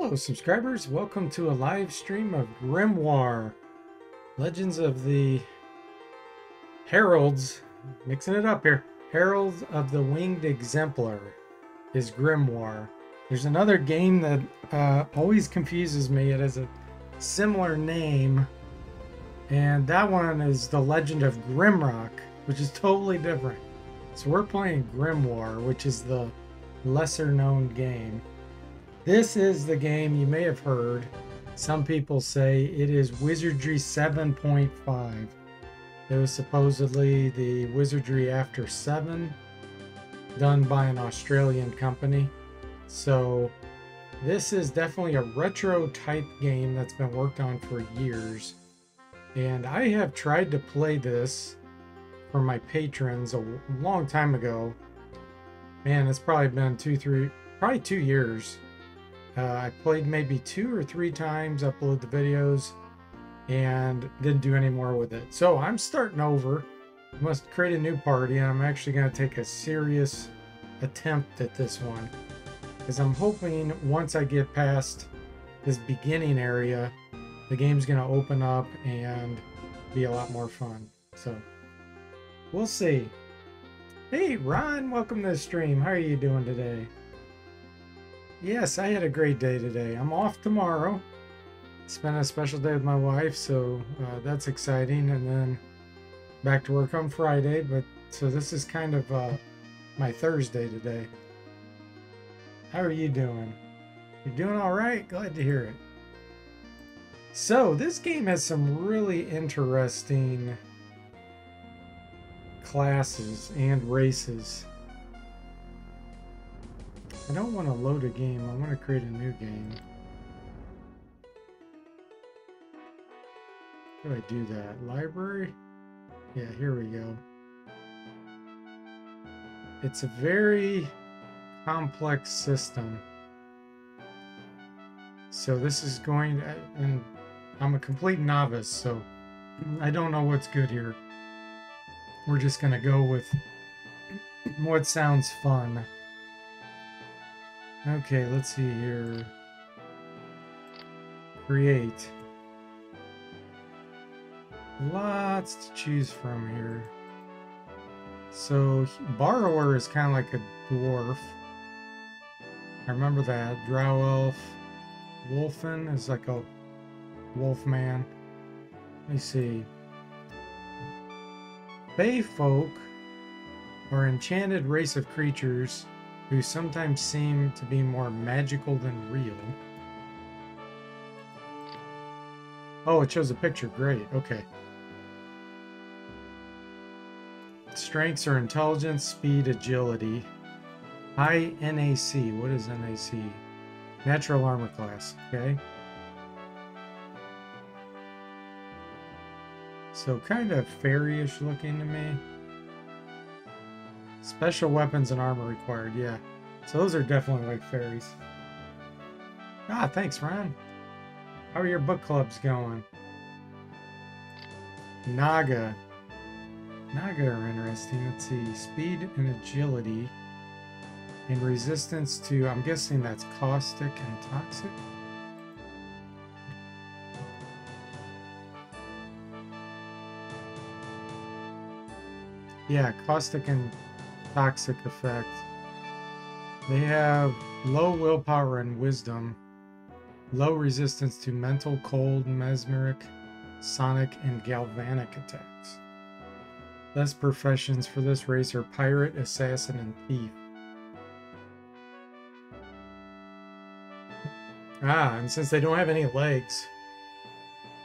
Hello, subscribers. Welcome to a live stream of Grimoire Legends of the Heralds. Mixing it up here. Heralds of the Winged Exemplar is Grimoire. There's another game that uh, always confuses me. It has a similar name, and that one is The Legend of Grimrock, which is totally different. So we're playing Grimoire, which is the lesser known game. This is the game you may have heard. Some people say it is Wizardry 7.5. It was supposedly the Wizardry After 7, done by an Australian company. So, this is definitely a retro type game that's been worked on for years. And I have tried to play this for my patrons a long time ago. Man, it's probably been two, three, probably two years. Uh, I played maybe two or three times, upload the videos, and didn't do any more with it. So I'm starting over. I must create a new party, and I'm actually going to take a serious attempt at this one. Because I'm hoping once I get past this beginning area, the game's going to open up and be a lot more fun. So we'll see. Hey, Ron, welcome to the stream. How are you doing today? Yes, I had a great day today. I'm off tomorrow. Spent a special day with my wife, so uh, that's exciting. And then back to work on Friday. But so this is kind of uh, my Thursday today. How are you doing? You're doing all right? Glad to hear it. So this game has some really interesting classes and races. I don't want to load a game. I want to create a new game. How do I do that? Library? Yeah, here we go. It's a very complex system. So this is going to, and I'm a complete novice, so I don't know what's good here. We're just going to go with what sounds fun. Okay, let's see here. Create. Lots to choose from here. So, Borrower is kind of like a dwarf. I remember that. Drow Elf. Wolfen is like a wolf man. Let me see. Bay folk are enchanted race of creatures who sometimes seem to be more magical than real. Oh, it shows a picture. Great. Okay. Strengths are intelligence, speed, agility. High NAC. What is NAC? Natural armor class. Okay. So kind of fairyish looking to me. Special weapons and armor required, yeah. So those are definitely like fairies. Ah, thanks, Ron. How are your book clubs going? Naga. Naga are interesting. Let's see. Speed and agility. And resistance to, I'm guessing that's caustic and toxic. Yeah, caustic and toxic effect. They have low willpower and wisdom, low resistance to mental, cold, mesmeric, sonic, and galvanic attacks. Best professions for this race are pirate, assassin, and thief. Ah, and since they don't have any legs,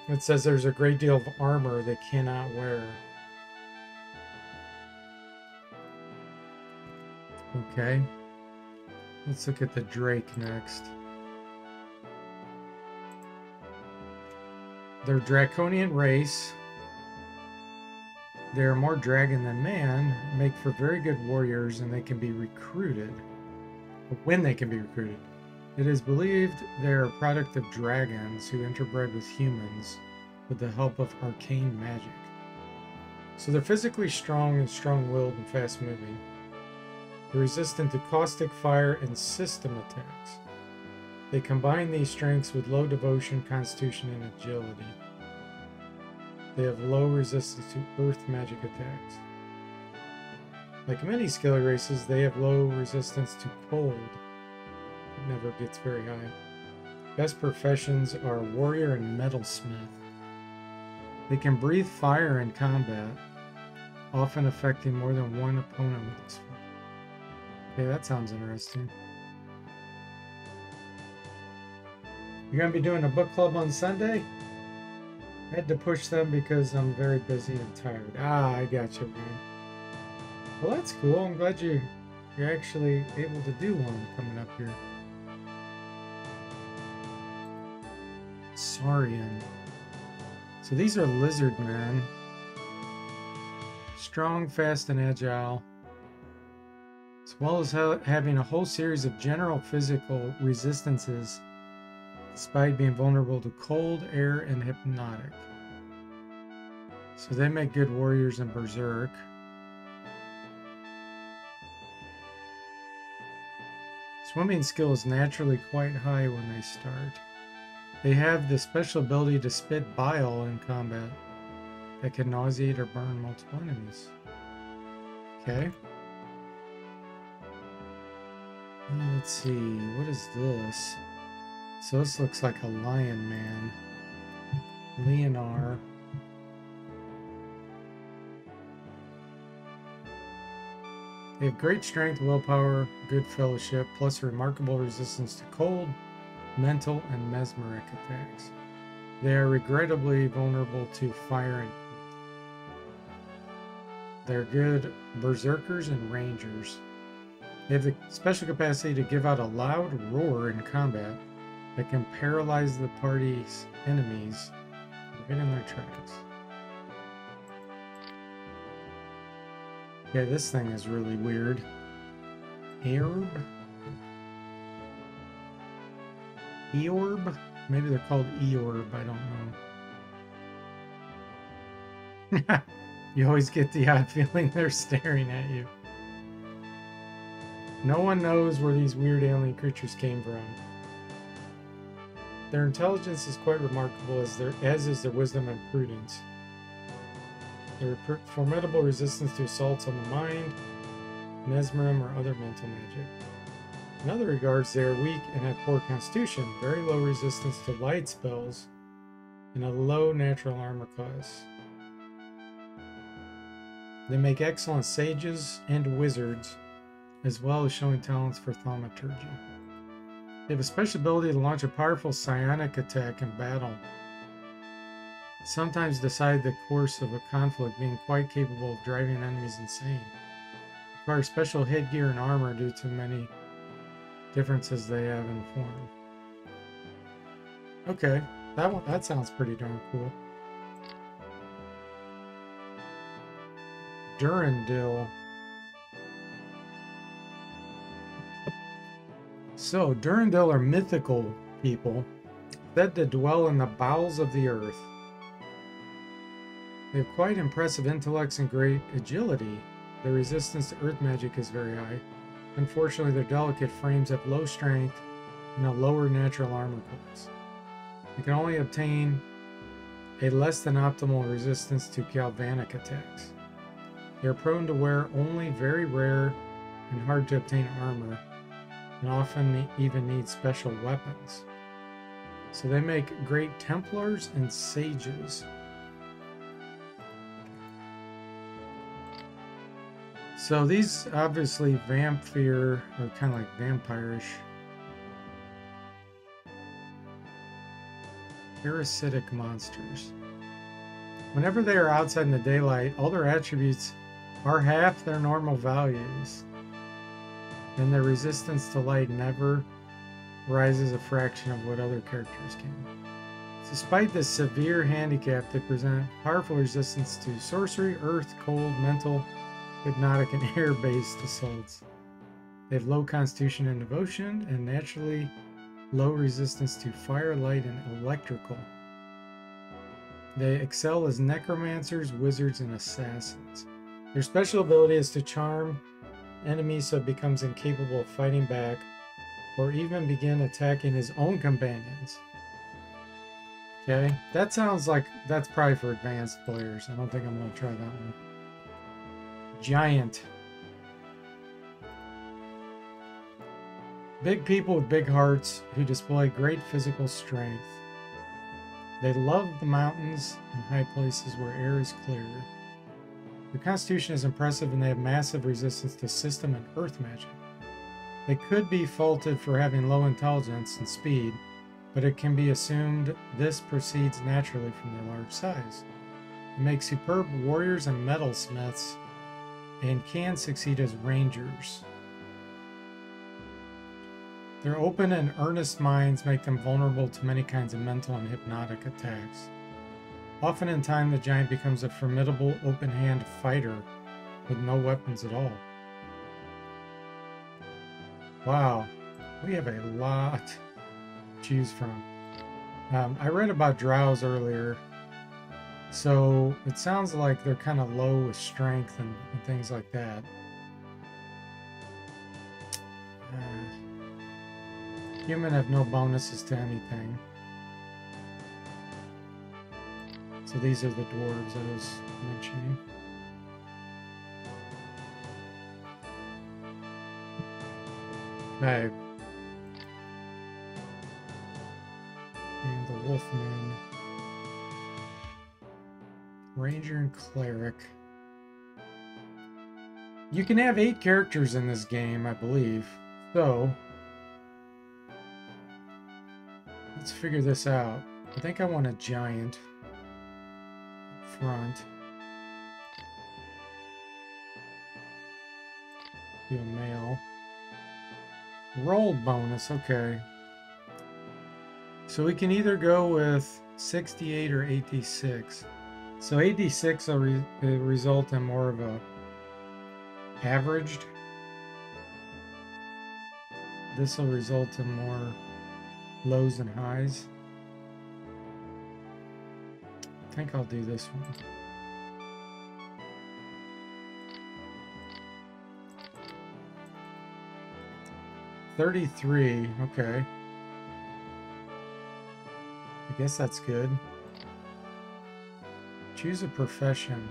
it says there's a great deal of armor they cannot wear. Okay. Let's look at the Drake next. They're draconian race. They are more dragon than man, make for very good warriors, and they can be recruited. When they can be recruited. It is believed they are a product of dragons who interbred with humans with the help of arcane magic. So they're physically strong and strong willed and fast moving resistant to caustic fire and system attacks. They combine these strengths with low devotion, constitution, and agility. They have low resistance to earth magic attacks. Like many scaly races, they have low resistance to cold. It never gets very high. Best professions are warrior and metalsmith. They can breathe fire in combat, often affecting more than one opponent with this fire. Okay, that sounds interesting. You're going to be doing a book club on Sunday? I had to push them because I'm very busy and tired. Ah, I got you, man. Well, that's cool. I'm glad you, you're actually able to do one coming up here. Saurian. So these are lizard men. Strong, fast, and agile. As well as ha having a whole series of general physical resistances despite being vulnerable to cold, air, and hypnotic. So they make good warriors in Berserk. Swimming skill is naturally quite high when they start. They have the special ability to spit bile in combat that can nauseate or burn multiple enemies. Okay. Uh, let's see, what is this? So this looks like a lion man. Leonar. They have great strength, willpower, good fellowship, plus remarkable resistance to cold, mental, and mesmeric attacks. They are regrettably vulnerable to fire and They're good berserkers and rangers. They have the special capacity to give out a loud roar in combat that can paralyze the party's enemies right in their tracks. Yeah, this thing is really weird. Aerb? Eorb? Maybe they're called Eorb, I don't know. you always get the odd feeling they're staring at you. No one knows where these weird alien creatures came from. Their intelligence is quite remarkable, as, their, as is their wisdom and prudence. Their formidable resistance to assaults on the mind, mesmerism, or other mental magic. In other regards, they are weak and have poor constitution, very low resistance to light spells, and a low natural armor class. They make excellent sages and wizards, as well as showing talents for thaumaturgy. They have a special ability to launch a powerful psionic attack in battle. Sometimes decide the course of a conflict, being quite capable of driving enemies insane. Require special headgear and armor due to many differences they have in form. Okay, that one that sounds pretty darn cool. Durandil. So, Durandil are mythical people said to dwell in the bowels of the earth. They have quite impressive intellects and great agility. Their resistance to earth magic is very high. Unfortunately, their delicate frames have low strength and a lower natural armor class. They can only obtain a less than optimal resistance to galvanic attacks. They are prone to wear only very rare and hard to obtain armor, and often even need special weapons. So they make great Templars and Sages. So these obviously vampire are kind of like vampirish. Parasitic monsters. Whenever they are outside in the daylight, all their attributes are half their normal values. And their resistance to light never rises a fraction of what other characters can. Despite this severe handicap, they present powerful resistance to sorcery, earth, cold, mental, hypnotic, and air based assaults. They have low constitution and devotion, and naturally low resistance to fire, light, and electrical. They excel as necromancers, wizards, and assassins. Their special ability is to charm enemies so becomes incapable of fighting back, or even begin attacking his own companions. Okay, that sounds like that's probably for advanced players. I don't think I'm going to try that one. Giant. Big people with big hearts who display great physical strength. They love the mountains and high places where air is clear. Their constitution is impressive and they have massive resistance to system and earth magic. They could be faulted for having low intelligence and speed, but it can be assumed this proceeds naturally from their large size. They make superb warriors and metalsmiths and can succeed as rangers. Their open and earnest minds make them vulnerable to many kinds of mental and hypnotic attacks. Often in time, the giant becomes a formidable open hand fighter with no weapons at all. Wow, we have a lot to choose from. Um, I read about drows earlier, so it sounds like they're kind of low with strength and, and things like that. Human have no bonuses to anything. So these are the dwarves I was mentioning. Okay. And the Wolfman. Ranger and Cleric. You can have eight characters in this game, I believe. So, Let's figure this out. I think I want a giant front. Do a male. Roll bonus, okay. So we can either go with 68 or 86. So 86 will re result in more of a averaged. This will result in more lows and highs. I think I'll do this one. Thirty-three, okay. I guess that's good. Choose a profession.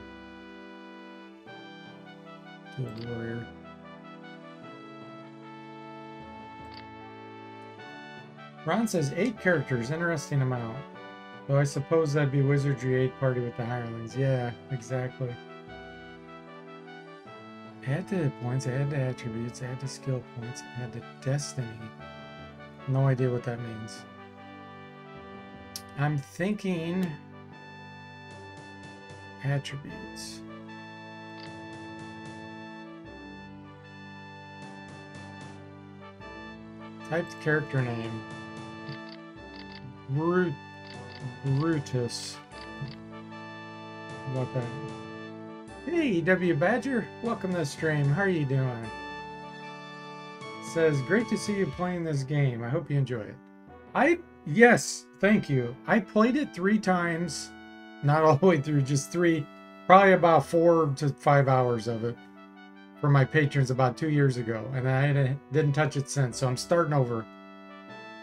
To a warrior. Ron says eight characters, interesting amount. Though I suppose that'd be Wizardry 8 party with the hirelings. Yeah, exactly. Add to points, add to attributes, add to skill points, add to destiny. No idea what that means. I'm thinking attributes. Typed character name. Brut Brutus. How about that? Hey, W Badger. Welcome to the stream. How are you doing? says, great to see you playing this game. I hope you enjoy it. I, yes, thank you. I played it three times. Not all the way through, just three. Probably about four to five hours of it for my patrons about two years ago. And I didn't touch it since. So I'm starting over.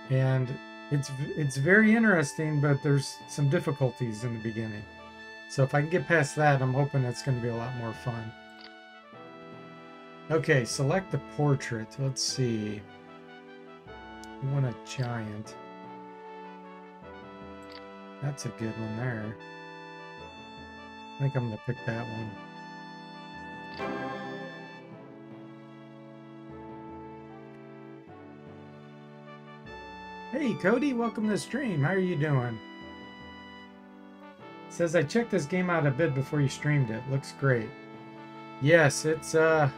And it's it's very interesting, but there's some difficulties in the beginning. So if I can get past that, I'm hoping it's going to be a lot more fun. Okay, select the portrait. Let's see. We want a giant. That's a good one there. I think I'm going to pick that one. Hey Cody, welcome to the stream. How are you doing? says I checked this game out a bit before you streamed it. Looks great. Yes, it's uh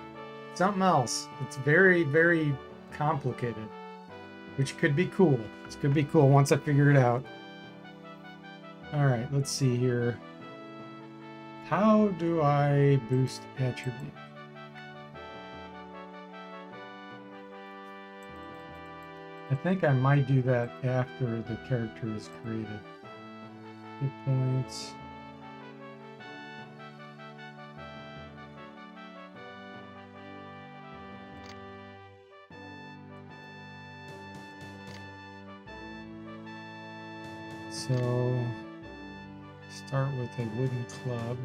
something else. It's very, very complicated. Which could be cool. It could be cool once I figure it out. Alright, let's see here. How do I boost attribute? I think I might do that after the character is created. Hit points. So, start with a wooden club.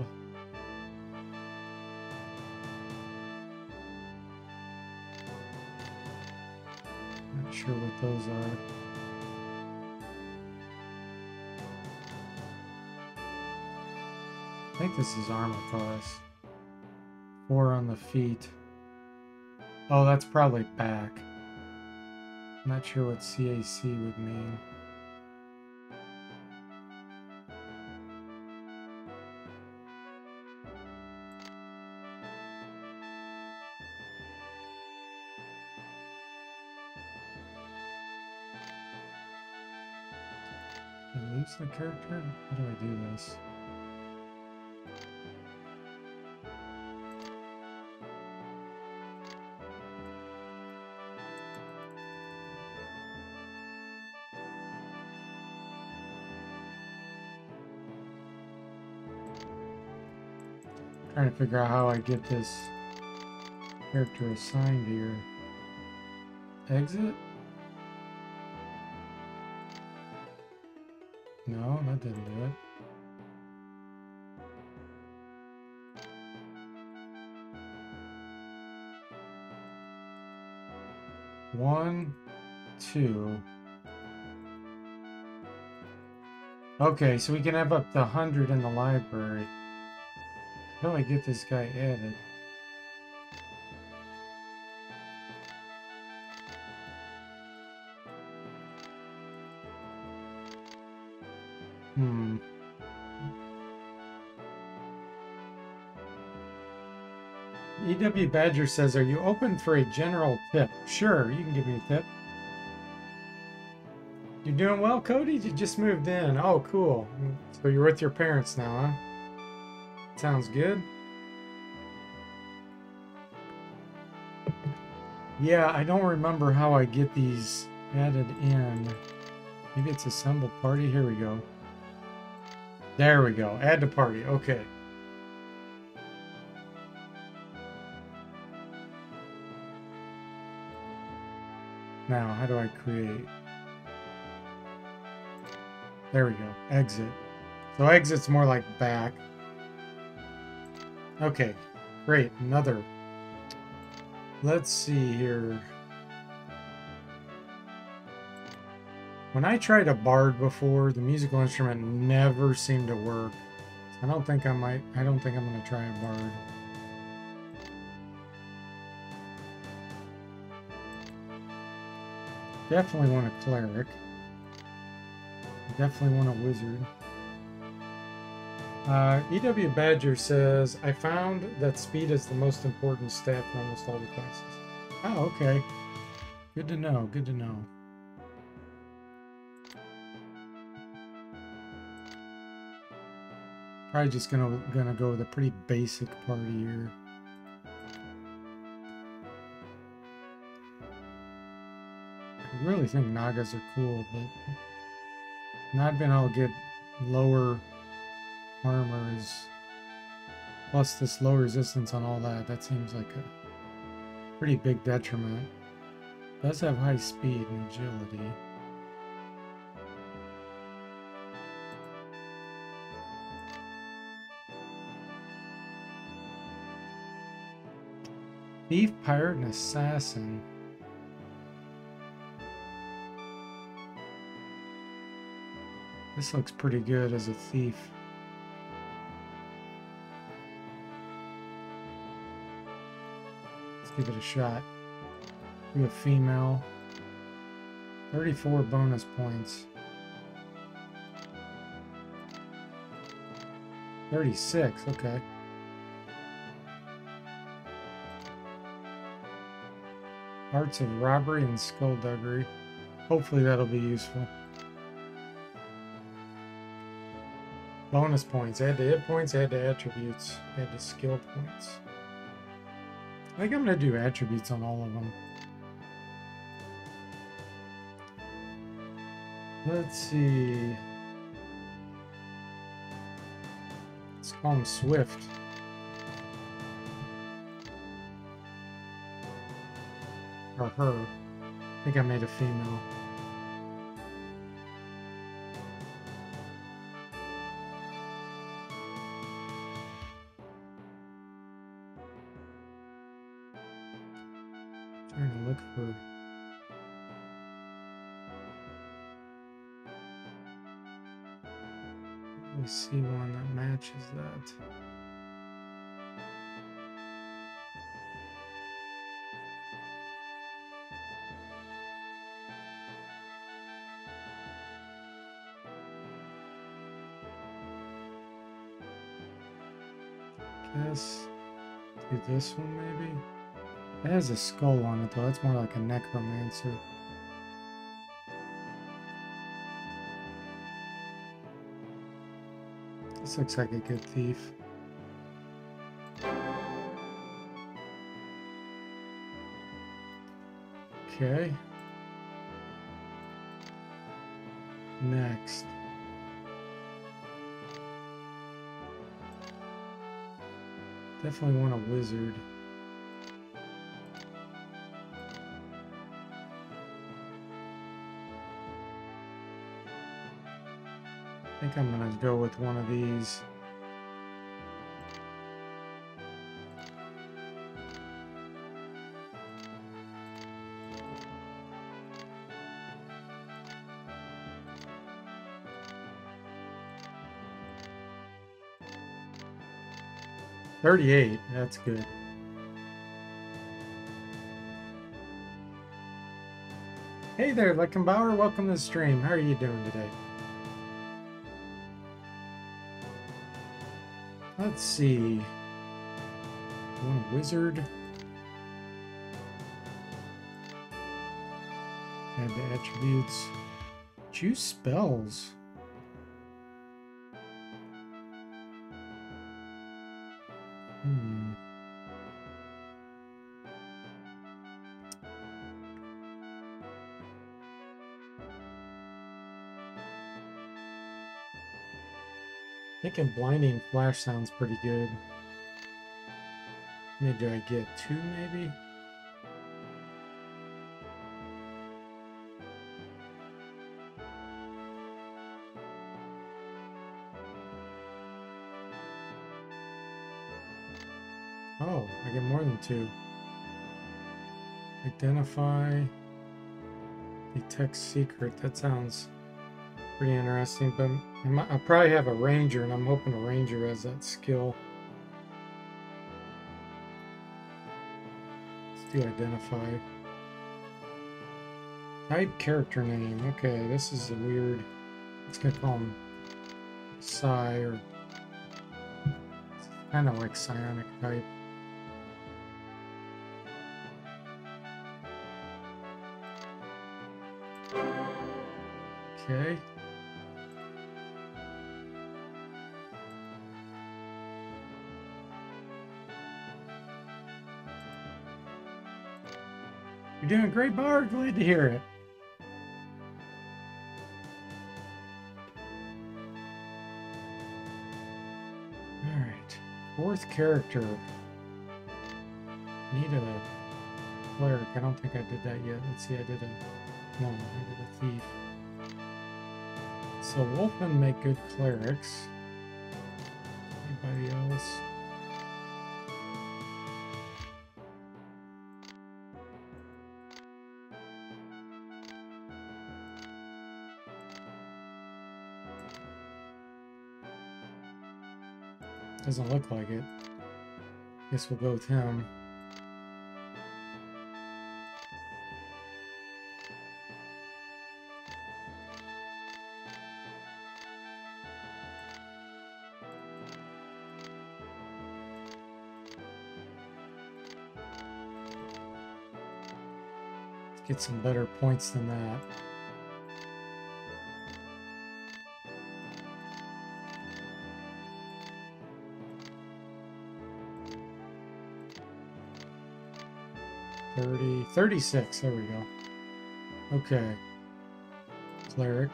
Sure what those are. I think this is armor class. Four on the feet. Oh, that's probably back. Not sure what CAC would mean. I lose the character? How do I do this? Trying to figure out how I get this character assigned here. Exit? Didn't do it. One, two. Okay, so we can have up to 100 in the library. How do I get this guy added? EW Badger says, Are you open for a general tip? Sure, you can give me a tip. You're doing well, Cody? You just moved in. Oh, cool. So you're with your parents now, huh? Sounds good. Yeah, I don't remember how I get these added in. Maybe it's assembled party. Here we go. There we go. Add to party. Okay. Now, how do I create? There we go. Exit. So exit's more like back. Okay. Great. Another. Let's see here. When I tried a bard before, the musical instrument never seemed to work. I don't think I might, I don't think I'm going to try a bard. Definitely want a cleric. Definitely want a wizard. Uh, EW Badger says, I found that speed is the most important stat for almost all the classes. Oh, okay. Good to know, good to know. Probably just gonna gonna go with a pretty basic party here. Really think Nagas are cool, but not being able to get lower armor is plus this low resistance on all that. That seems like a pretty big detriment. Does have high speed and agility. Thief, pirate, and assassin. This looks pretty good as a thief. Let's give it a shot. We have female. 34 bonus points. 36, okay. Arts of robbery and skullduggery. Hopefully that'll be useful. Bonus points. Add to hit points, add to attributes, add to skill points. I think I'm going to do attributes on all of them. Let's see. Let's call him Swift. Or her. I think I made a female. This one maybe. It has a skull on it though. That's more like a necromancer. This looks like a good thief. Okay. Definitely want a wizard. I think I'm gonna go with one of these. Thirty-eight, that's good. Hey there, Leckenbauer, welcome to the stream. How are you doing today? Let's see. One wizard. Add the attributes. Choose spells. Thinking blinding flash sounds pretty good. Maybe do I get two maybe? Oh, I get more than two. Identify. Detect secret. That sounds pretty interesting, but I, I probably have a ranger, and I'm hoping a ranger has that skill. Let's do identify. Type character name. Okay, this is a weird. It's gonna call him Psi or kind of like psionic type. You're doing great, Bard. Glad to hear it. All right. Fourth character. Need a cleric. I don't think I did that yet. Let's see. I did a. No, I did a thief. So Wolfmen make good clerics. Doesn't look like it. Guess we'll go with him. Get some better points than that. Thirty, thirty-six. There we go. Okay. Cleric.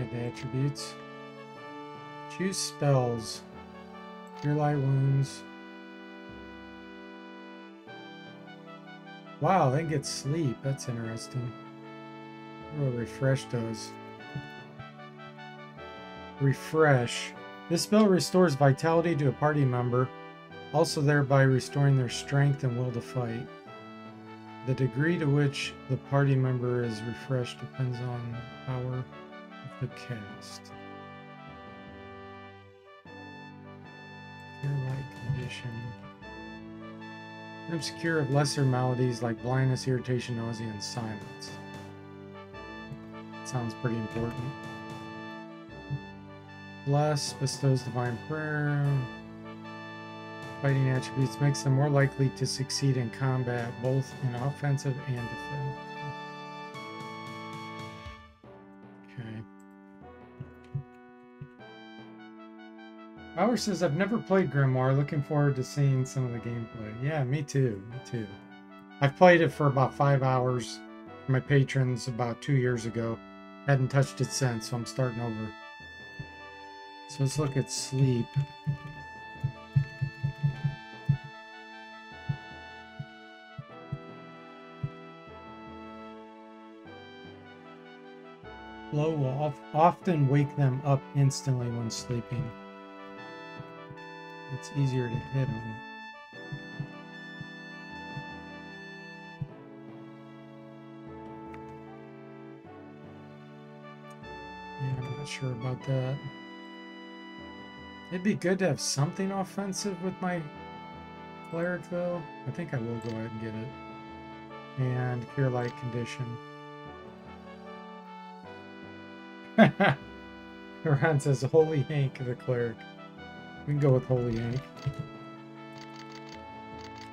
Add attributes. Choose spells. Cure light wounds. Wow, they get sleep. That's interesting. What refresh does. Refresh. This spell restores vitality to a party member also thereby restoring their strength and will to fight. The degree to which the party member is refreshed depends on the power of the cast. Cure light condition. Obscure of lesser maladies like blindness, irritation, nausea, and silence. Sounds pretty important. Bless bestows divine prayer. Fighting attributes makes them more likely to succeed in combat, both in offensive and defense. Okay. Bauer says, I've never played Grimoire. Looking forward to seeing some of the gameplay. Yeah, me too. Me too. I've played it for about five hours for my patrons about two years ago. Hadn't touched it since, so I'm starting over. So let's look at sleep. Often wake them up instantly when sleeping. It's easier to hit them. Yeah, I'm not sure about that. It'd be good to have something offensive with my cleric, though. I think I will go ahead and get it. And cure light condition. Ron says, Holy Hank, the cleric. We can go with Holy Hank.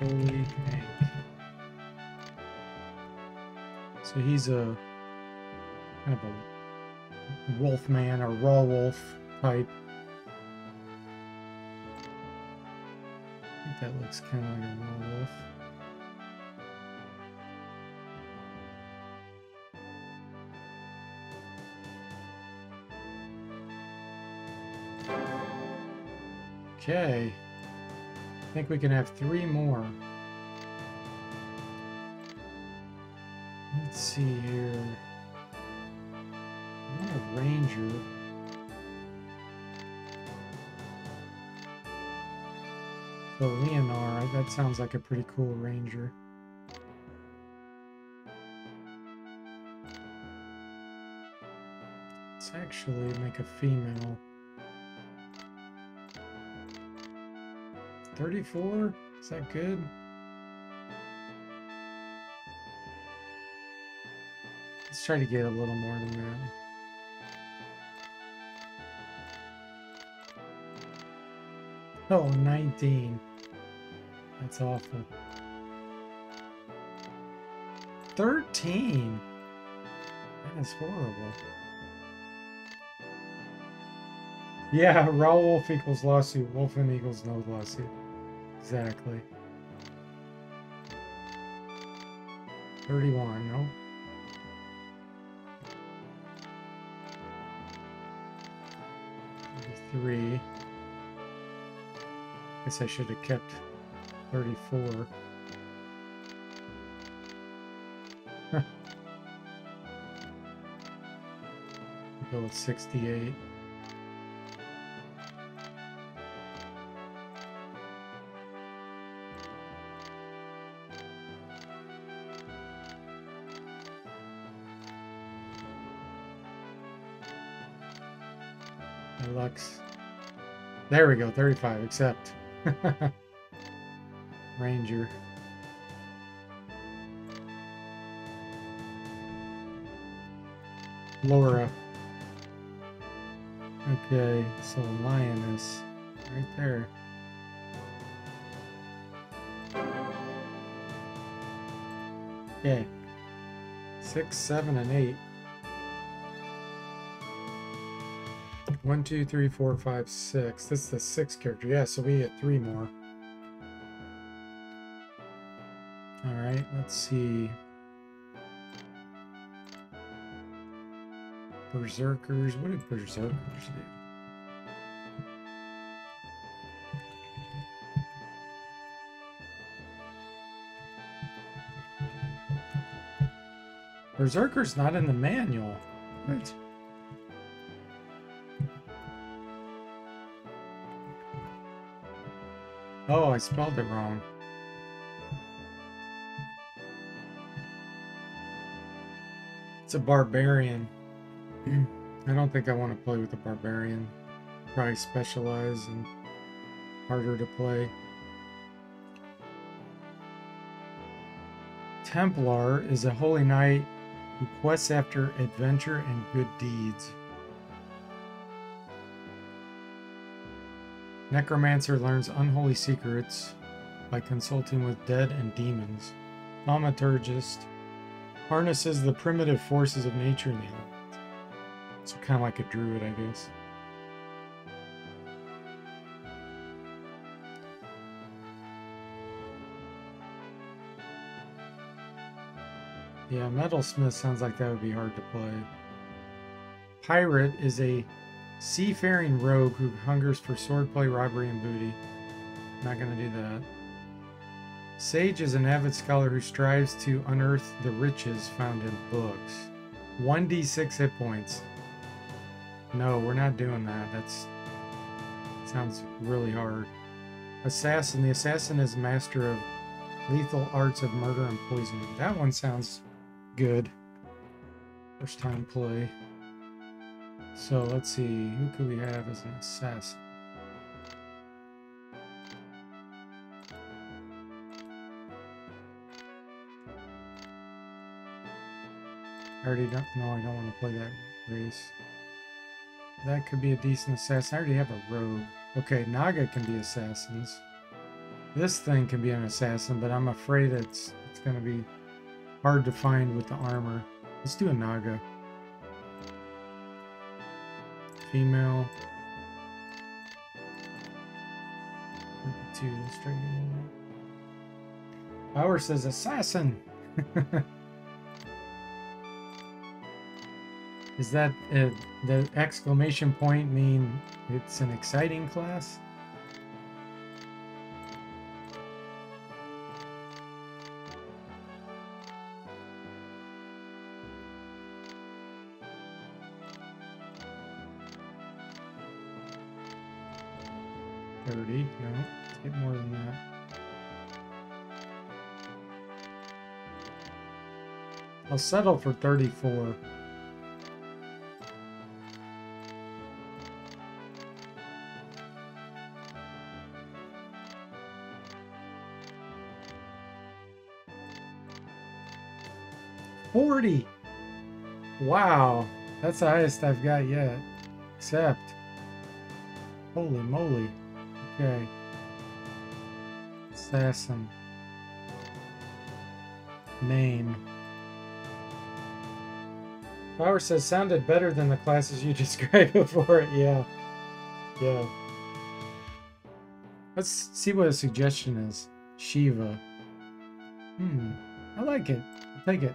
Holy Hank. So he's a kind of a wolf man or raw wolf type. I think that looks kind of like a raw wolf. Okay. I think we can have three more. Let's see here. I want a ranger. So Leonar, that sounds like a pretty cool ranger. Let's actually make a female. 34? Is that good? Let's try to get a little more than that. Oh, 19. That's awful. 13? That is horrible. Yeah, raw wolf equals lawsuit. Wolfen equals no lawsuit. Exactly. 31, no? Thirty-three. Guess I should have kept 34. Go with 68. There we go, 35, accept. Ranger. Laura. Okay, so lioness right there. Okay. Six, seven, and eight. One, two, three, four, five, six. This is the sixth character. Yeah, so we get three more. Alright, let's see. Berserkers. What do berserkers do? Berserker's not in the manual. Oh, I spelled it wrong. It's a barbarian. I don't think I want to play with a barbarian. Probably specialize and harder to play. Templar is a holy knight who quests after adventure and good deeds. Necromancer learns unholy secrets by consulting with dead and demons. Thaumaturgist harnesses the primitive forces of nature in the elements. So kind of like a druid, I guess. Yeah, Metalsmith sounds like that would be hard to play. Pirate is a seafaring rogue who hungers for swordplay, robbery, and booty. Not gonna do that. Sage is an avid scholar who strives to unearth the riches found in books. 1d6 hit points. No, we're not doing that. That's sounds really hard. Assassin. The assassin is master of lethal arts of murder and poisoning. That one sounds good. First time play. So let's see, who could we have as an assassin? I already don't know, I don't want to play that race. That could be a decent assassin. I already have a rogue. Okay, Naga can be assassins. This thing can be an assassin, but I'm afraid it's it's gonna be hard to find with the armor. Let's do a Naga. Female. Two, let's try Power says assassin. Is that uh, the exclamation point mean it's an exciting class? Thirty, no, let's get more than that. I'll settle for thirty-four. Forty. Wow, that's the highest I've got yet. Except, holy moly. Okay. Assassin. Name. Power says sounded better than the classes you described before. Yeah. Yeah. Let's see what a suggestion is. Shiva. Hmm. I like it. I'll take it.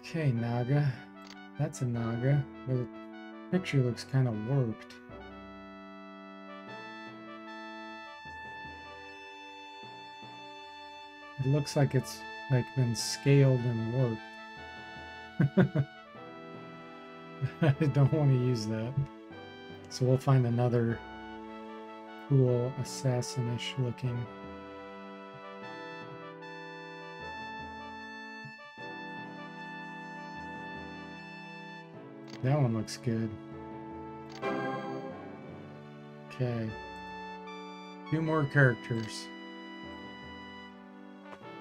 Okay, Naga. That's a Naga. The picture looks kind of warped. It looks like it's like been scaled and warped. I don't want to use that. So we'll find another cool assassinish looking. That one looks good. Okay. Two more characters.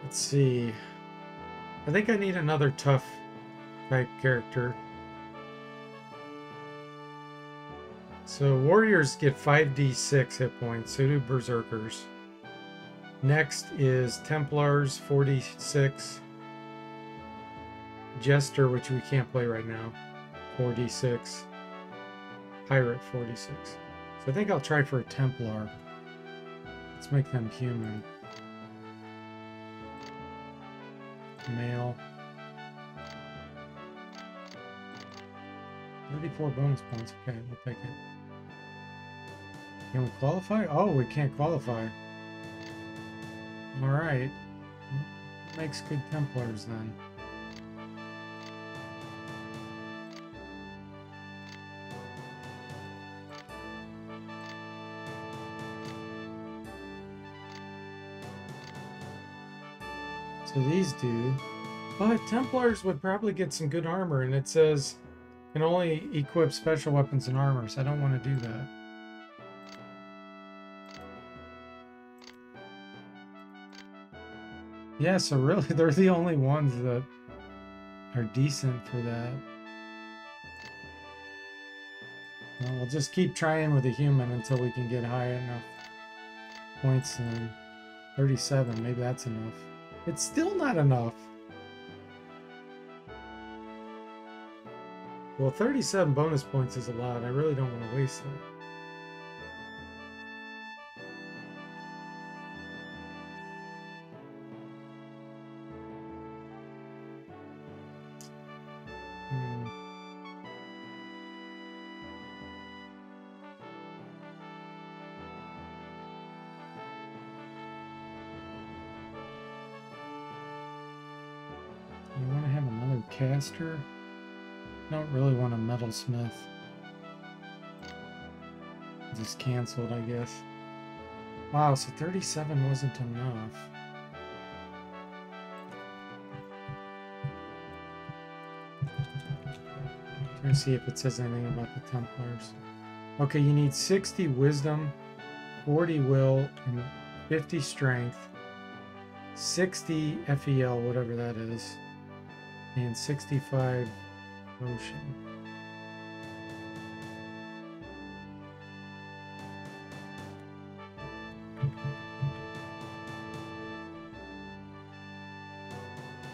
Let's see. I think I need another tough type character. So warriors get 5d6 hit points, so do berserkers. Next is Templars 46. Jester, which we can't play right now, 46. Pirate 46. So I think I'll try for a Templar. Let's make them human. Male. 34 bonus points. Okay, we'll take it. Can we qualify? Oh, we can't qualify. Alright. Makes good Templars then. So these do. But Templars would probably get some good armor, and it says can only equip special weapons and armor, so I don't want to do that. Yeah, so really they're the only ones that are decent for that. Well, we'll just keep trying with a human until we can get high enough points and 37, maybe that's enough. It's still not enough. Well, 37 bonus points is a lot. I really don't want to waste that. Another caster? Don't really want a metalsmith. Just canceled, I guess. Wow, so 37 wasn't enough. To see if it says anything about the Templars. Okay, you need 60 wisdom, 40 will, and 50 strength, 60 FEL, whatever that is, and 65 motion.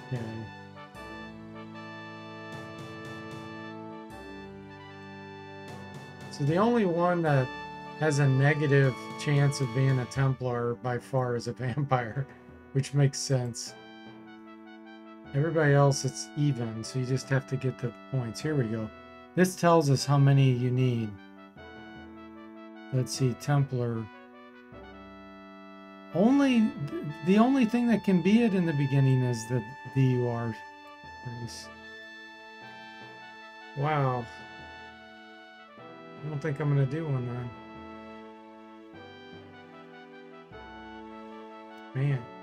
Okay. So the only one that has a negative chance of being a Templar by far is a vampire, which makes sense. Everybody else, it's even, so you just have to get the points. Here we go. This tells us how many you need. Let's see, Templar. Only, the only thing that can be it in the beginning is the DUR race. Wow. I don't think I'm going to do one then. Man.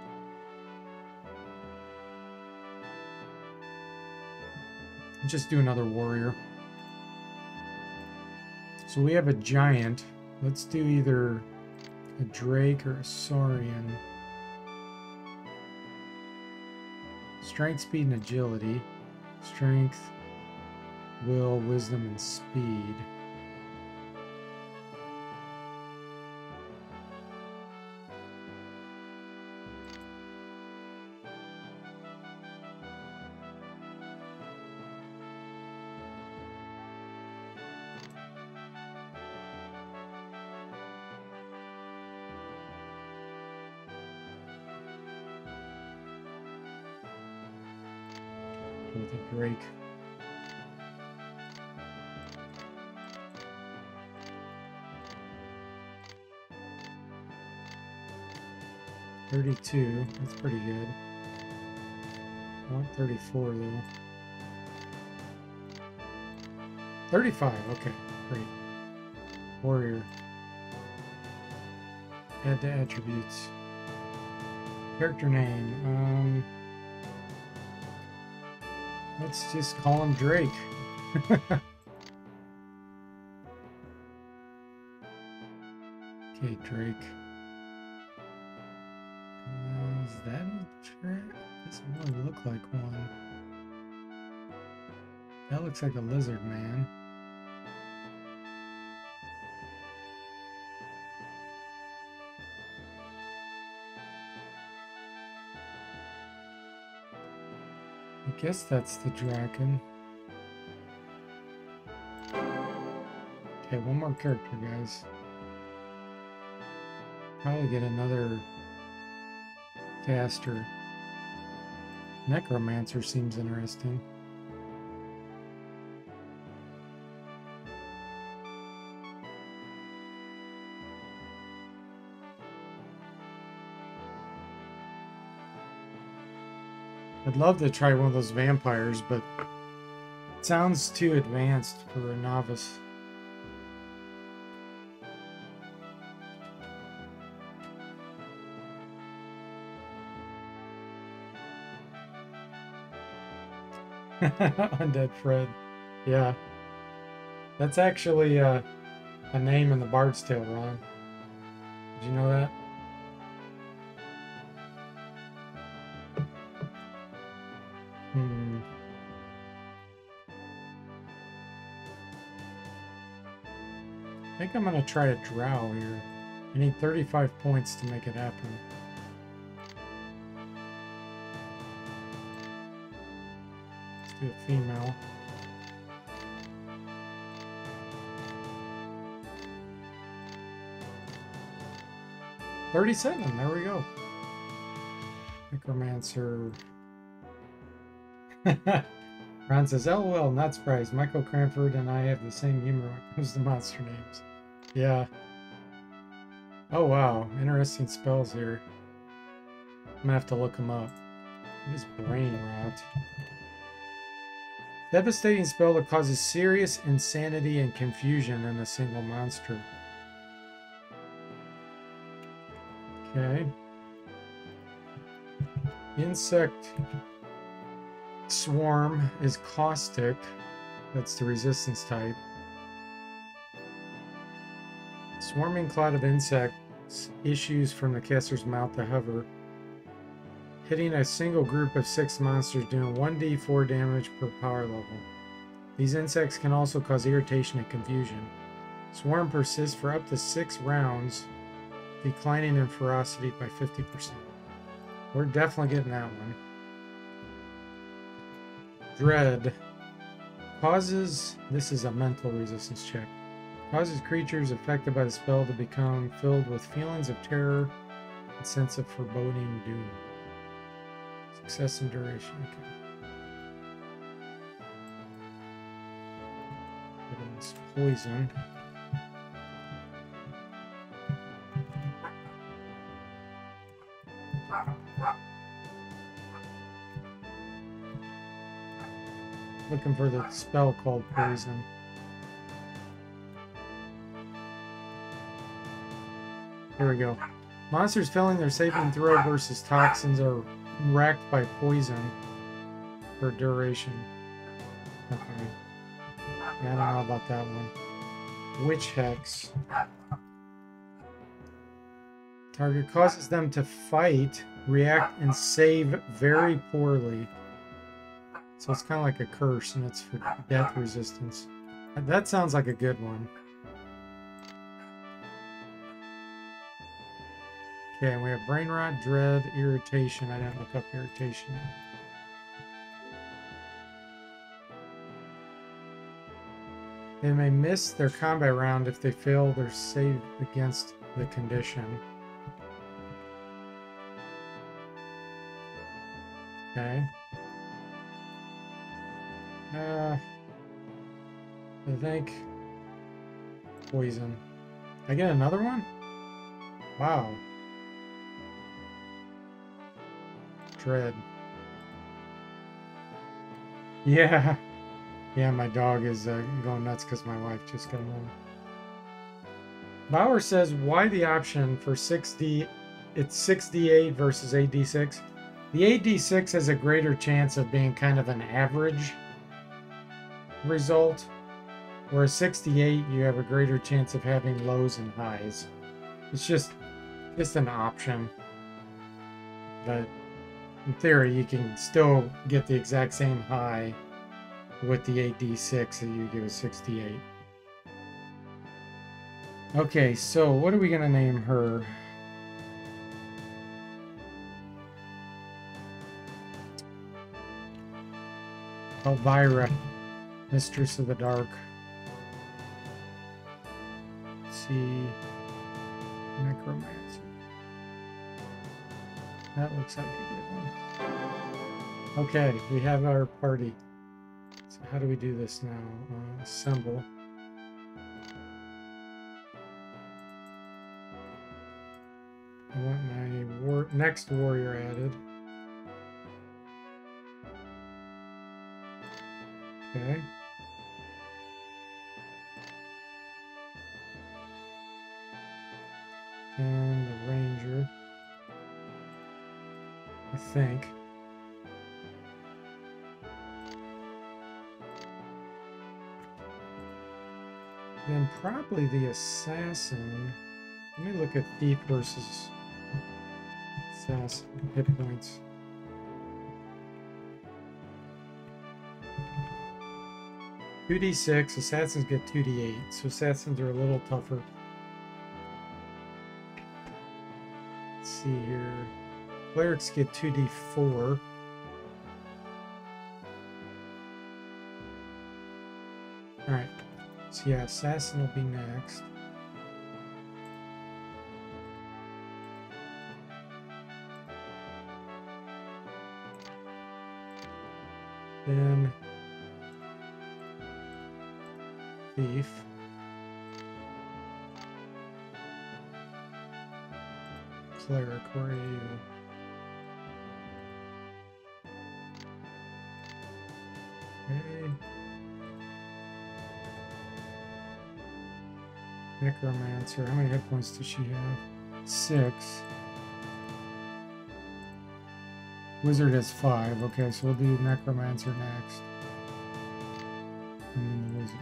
Just do another warrior. So we have a giant. Let's do either a Drake or a Saurian. Strength, speed, and agility. Strength, will, wisdom, and speed. Drake. Thirty-two. That's pretty good. I want thirty-four though. Thirty-five. Okay, great. Warrior. Add to attributes. Character name. Um. Let's just call him Drake. okay, Drake. Uh, is that a Drake? Doesn't really look like one. That looks like a lizard man. Guess that's the dragon. Okay, one more character, guys. Probably get another caster. Necromancer seems interesting. I'd love to try one of those vampires, but it sounds too advanced for a novice. Undead Fred. Yeah. That's actually uh, a name in the Bard's Tale, Ron. Did you know that? Try a drow here. I need 35 points to make it happen. Let's do a female. Thirty-seven. There we go. Necromancer. Ron says, oh, "LOL, not surprised. Michael Cranford and I have the same humor when it comes to monster names." Yeah. Oh wow, interesting spells here. I'm gonna have to look them up. What is brain rot? Devastating spell that causes serious insanity and confusion in a single monster. Okay. Insect Swarm is caustic. That's the resistance type. Swarming cloud of insects issues from the caster's mouth to hover, hitting a single group of six monsters doing 1d4 damage per power level. These insects can also cause irritation and confusion. Swarm persists for up to six rounds, declining in ferocity by 50%. We're definitely getting that one. Dread causes, this is a mental resistance check, causes creatures affected by the spell to become filled with feelings of terror and sense of foreboding doom. Success and duration. Okay. It's poison. Looking for the spell called poison. We go. Monsters failing their saving throw versus toxins are racked by poison for duration. Okay. Yeah, I don't know about that one. Witch Hex. Target causes them to fight, react, and save very poorly. So it's kind of like a curse, and it's for death resistance. That sounds like a good one. Okay, we have brain rot, dread, irritation. I didn't look up irritation. They may miss their combat round if they fail their save against the condition. Okay. Uh, I think poison. I get another one? Wow. Yeah. Yeah, my dog is uh, going nuts because my wife just got home. Bauer says, why the option for 6D? It's 6D8 versus 8D6. The 8D6 has a greater chance of being kind of an average result, whereas 68 you have a greater chance of having lows and highs. It's just just an option. But in theory you can still get the exact same high with the 8d6 that you give a 68. Okay, so what are we gonna name her? Elvira. Mistress of the Dark. Let's see. Necromancer. That looks like a good one. Okay, we have our party. So how do we do this now? Uh, assemble. I want my war next warrior added. Okay. The assassin. Let me look at thief versus assassin hit points. Two D six, assassins get two D eight, so assassins are a little tougher. Let's see here. Clerics get two D four. Yeah, assassin will be next. Then thief. Cleric, where are you? Okay. Necromancer. How many hit points does she have? Six. Wizard has five. Okay, so we'll do Necromancer next. And then the Wizard.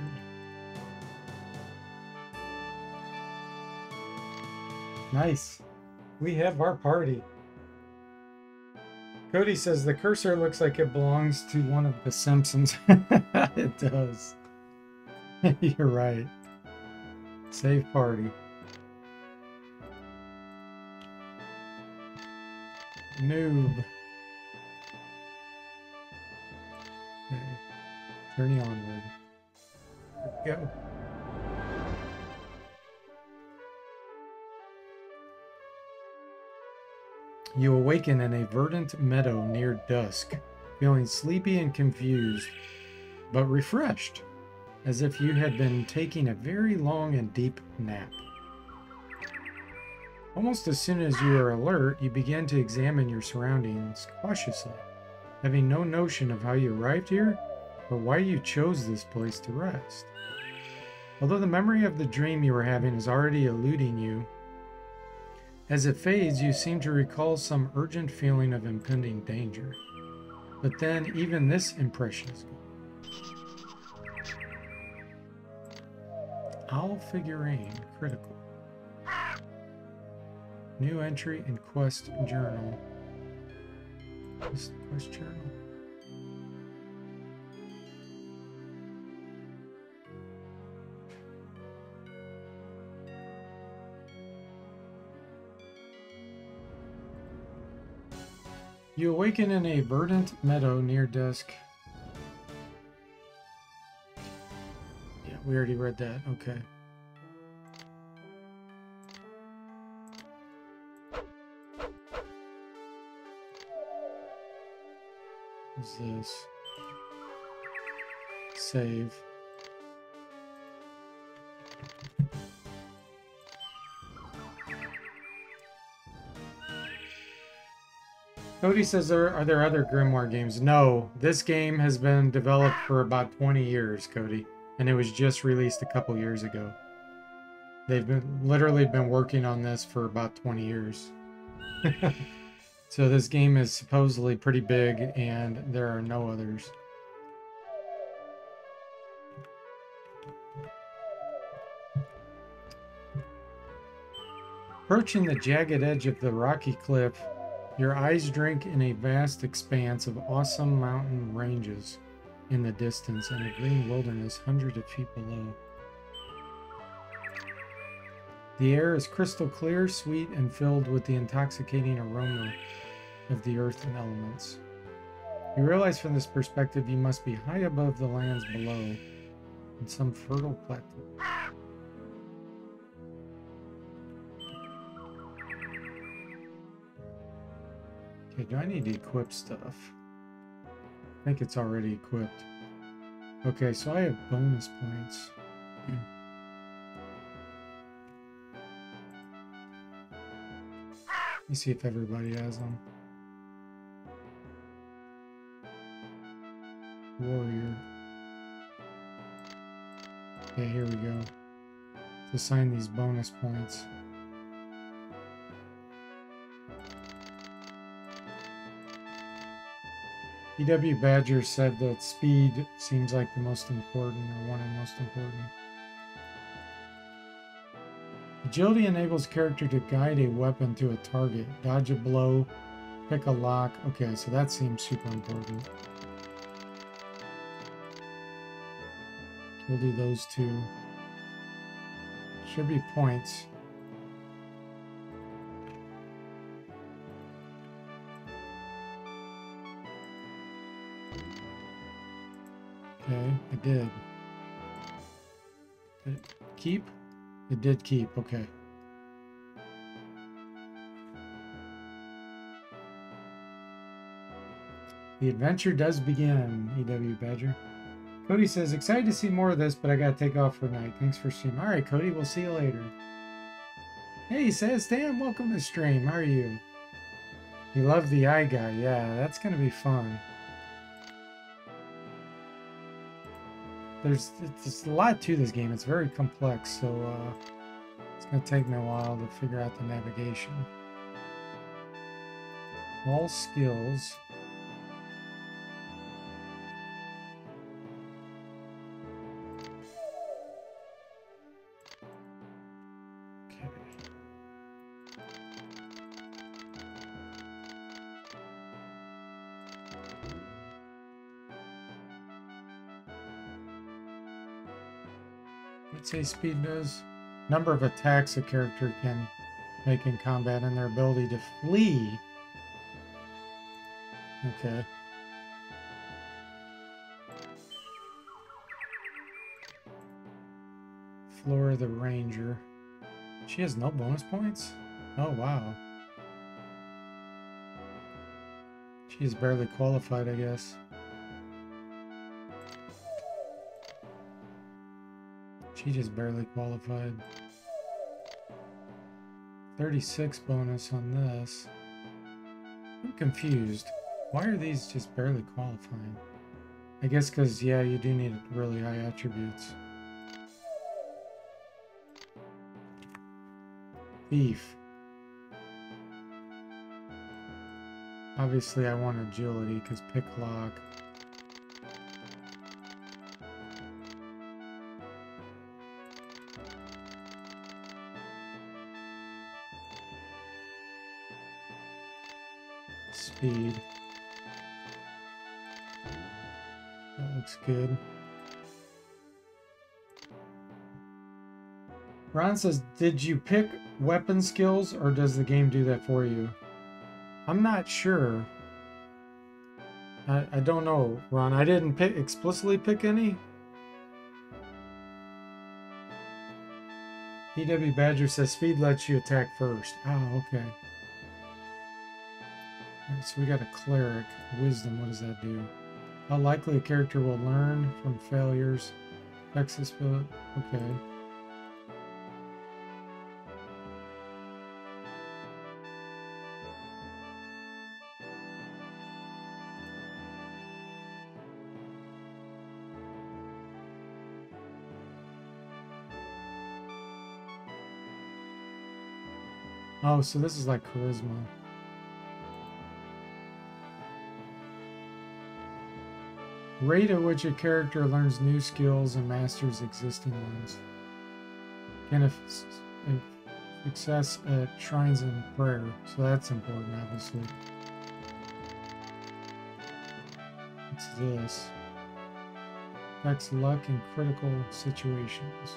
Nice. We have our party. Cody says the cursor looks like it belongs to one of the Simpsons. it does. You're right. Save party. Noob. Okay. Journey onward. Go. You awaken in a verdant meadow near dusk, feeling sleepy and confused, but refreshed, as if you had been taking a very long and deep nap. Almost as soon as you are alert, you begin to examine your surroundings cautiously, having no notion of how you arrived here or why you chose this place to rest. Although the memory of the dream you were having is already eluding you, as it fades, you seem to recall some urgent feeling of impending danger. But then, even this impression is gone. Owl figurine, critical. New entry in quest journal. Quest, quest journal. You awaken in a verdant meadow near dusk. We already read that. Okay. What's this? Save. Cody says there are there other Grimoire games. No, this game has been developed for about 20 years, Cody, and it was just released a couple years ago. They've been literally been working on this for about 20 years. so this game is supposedly pretty big and there are no others. Approaching the jagged edge of the rocky cliff, your eyes drink in a vast expanse of awesome mountain ranges in the distance and a green wilderness hundreds of feet below. The air is crystal clear, sweet, and filled with the intoxicating aroma of the earth and elements. You realize from this perspective you must be high above the lands below, in some fertile plateau. Okay, do I need to equip stuff? I think it's already equipped. Okay, so I have bonus points. Let me see if everybody has them. Warrior. Okay, here we go. To assign these bonus points. EW Badger said that speed seems like the most important or one of the most important. Agility enables character to guide a weapon to a target, dodge a blow, pick a lock. Okay, so that seems super important. We'll do those two. Should be points. Okay, I did. Did it keep? It did keep, okay. The adventure does begin, EW Badger. Cody says, excited to see more of this, but I gotta take off for night. Thanks for stream. Alright, Cody, we'll see you later. Hey, says Dan, welcome to stream. How are you? You love the eye guy. Yeah, that's gonna be fun. There's, there's a lot to this game. It's very complex, so uh, it's gonna take me a while to figure out the navigation. All skills. Say speed does. Number of attacks a character can make in combat and their ability to flee. Okay. Flora the Ranger. She has no bonus points? Oh, wow. She's barely qualified, I guess. She just barely qualified. 36 bonus on this. I'm confused. Why are these just barely qualifying? I guess because, yeah, you do need really high attributes. Thief. Obviously, I want agility because pick lock. Ron says, did you pick weapon skills or does the game do that for you? I'm not sure. I, I don't know, Ron. I didn't pick, explicitly pick any. EW Badger says speed lets you attack first. Oh, okay. Alright, so we got a cleric. Wisdom, what does that do? How likely a character will learn from failures. Texas ability. Okay. Oh, so this is like charisma. Rate at which a character learns new skills and masters existing ones. Can if success at shrines and prayer, so that's important, obviously. What's this? Affects luck in critical situations.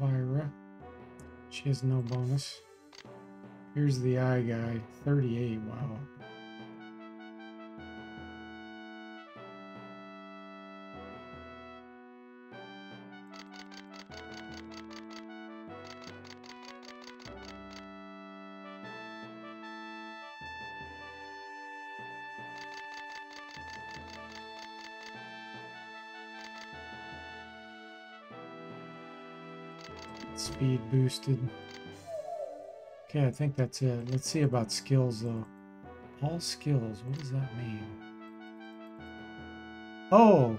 Elvira. She has no bonus. Here's the eye guy, 38. Wow. Boosted. Okay, I think that's it. Let's see about skills though. All skills, what does that mean? Oh!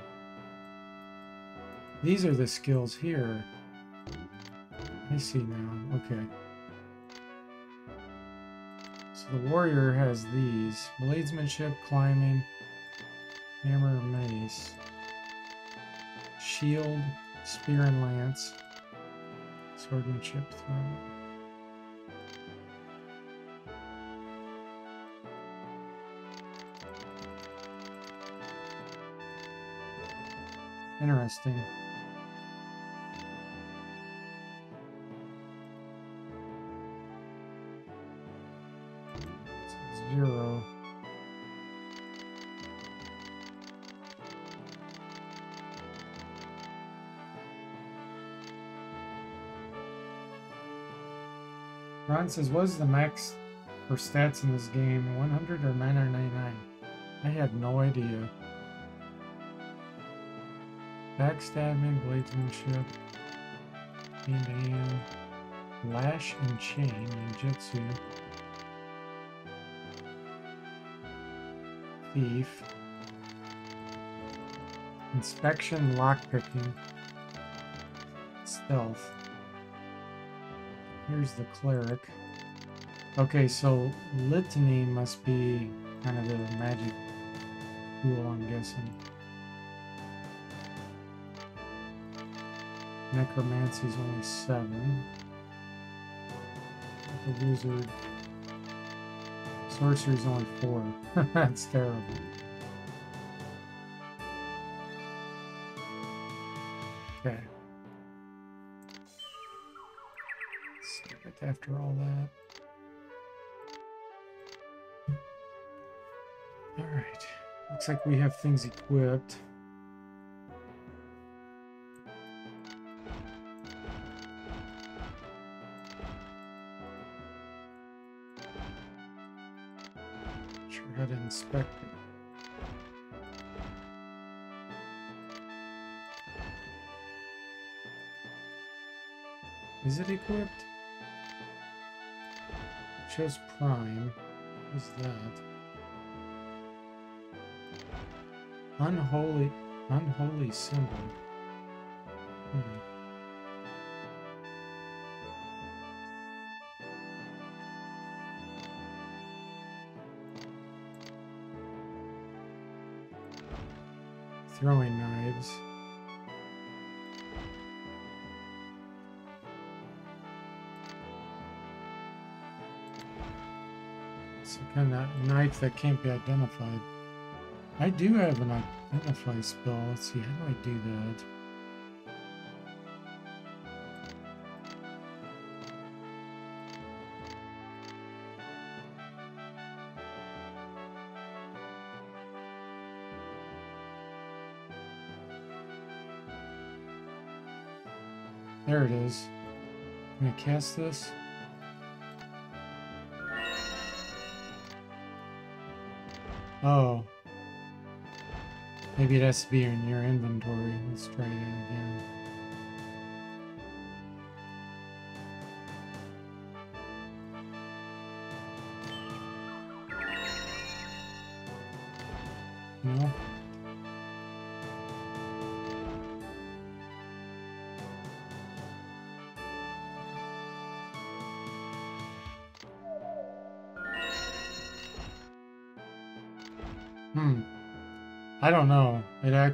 These are the skills here. I see now, okay. So the warrior has these. Bladesmanship, climbing, hammer, mace, shield, spear and lance, swordsmanship, throwing. Interesting. Ron says, what is the max for stats in this game? 100 or 999? I have no idea. Backstabbing, bladesmanship, hand to hand, lash and chain, ninjutsu, thief, inspection, lockpicking, stealth. Here's the cleric. Okay, so litany must be kind of the magic tool, I'm guessing. Necromancy is only seven. The wizard. Sorcery is only four. That's terrible. Skip it after all that. Alright. Looks like we have things equipped. Unholy, unholy symbol. Hmm. Throwing knives. It's a kind of knife that can't be identified. I do have an identify spell. Let's see, how do I do that? There it is. Can I cast this? Oh. Maybe it has to be in your inventory. Let's try that again.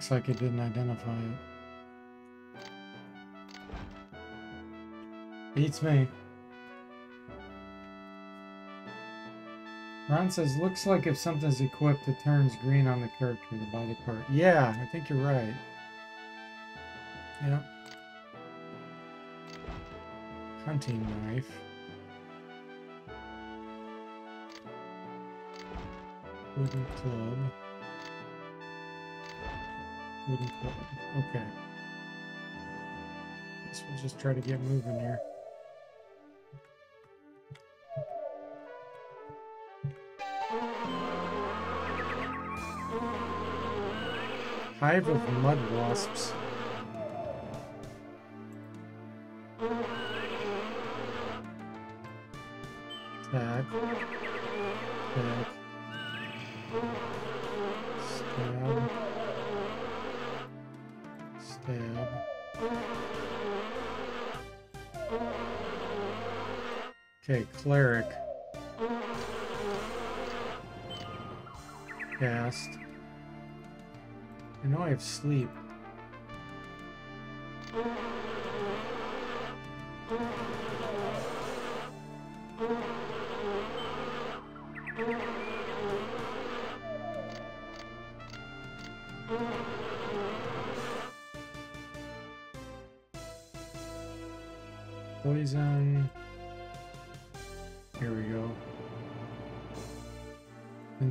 Acts like it didn't identify it. Beats me. Ron says, looks like if something's equipped, it turns green on the character, the body part. Yeah, I think you're right. Yep. Hunting knife. Wooden club. Wooden club. Okay. Guess we'll just try to get moving here. Hive of mud wasps. Cast. I know I have sleep.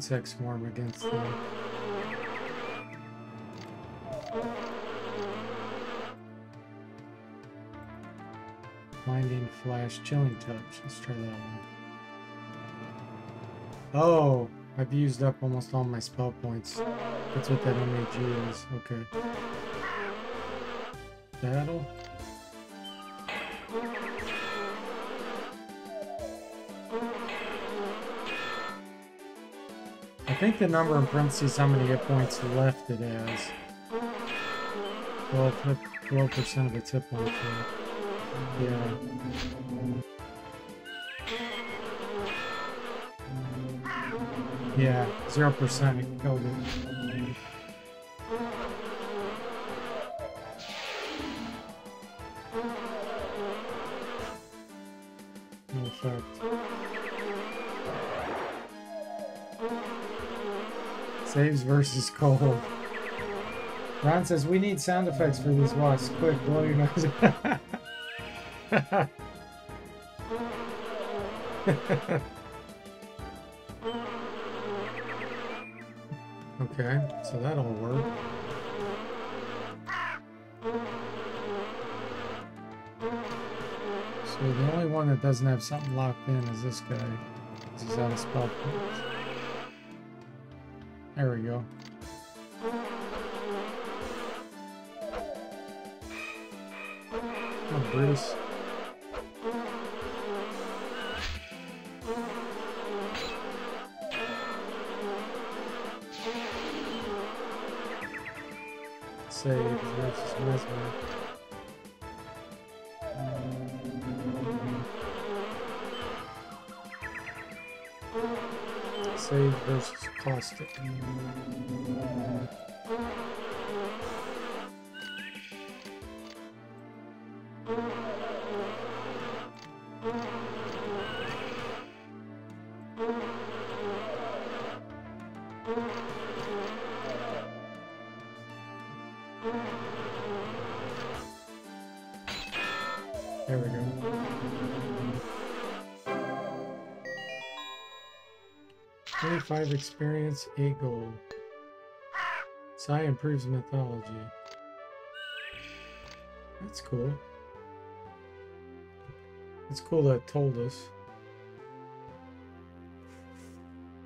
Insect swarm against them. Blinding flash, chilling touch. Let's try that one. Oh, I've used up almost all my spell points. That's what that MAG is. Okay. Battle. Think the number in parentheses how many hit points left it has. 12 hit, 12% of its hit points left. Yeah. Yeah, 0% it killed it. Saves versus cold. Ron says we need sound effects for these wasps. Quick, blow your nose. okay, so that'll work. So the only one that doesn't have something locked in is this guy. He's out of spell points. Save. Save versus Caustic. 5 experience, 8 gold. Sai improves mythology. That's cool. It's cool that it told us.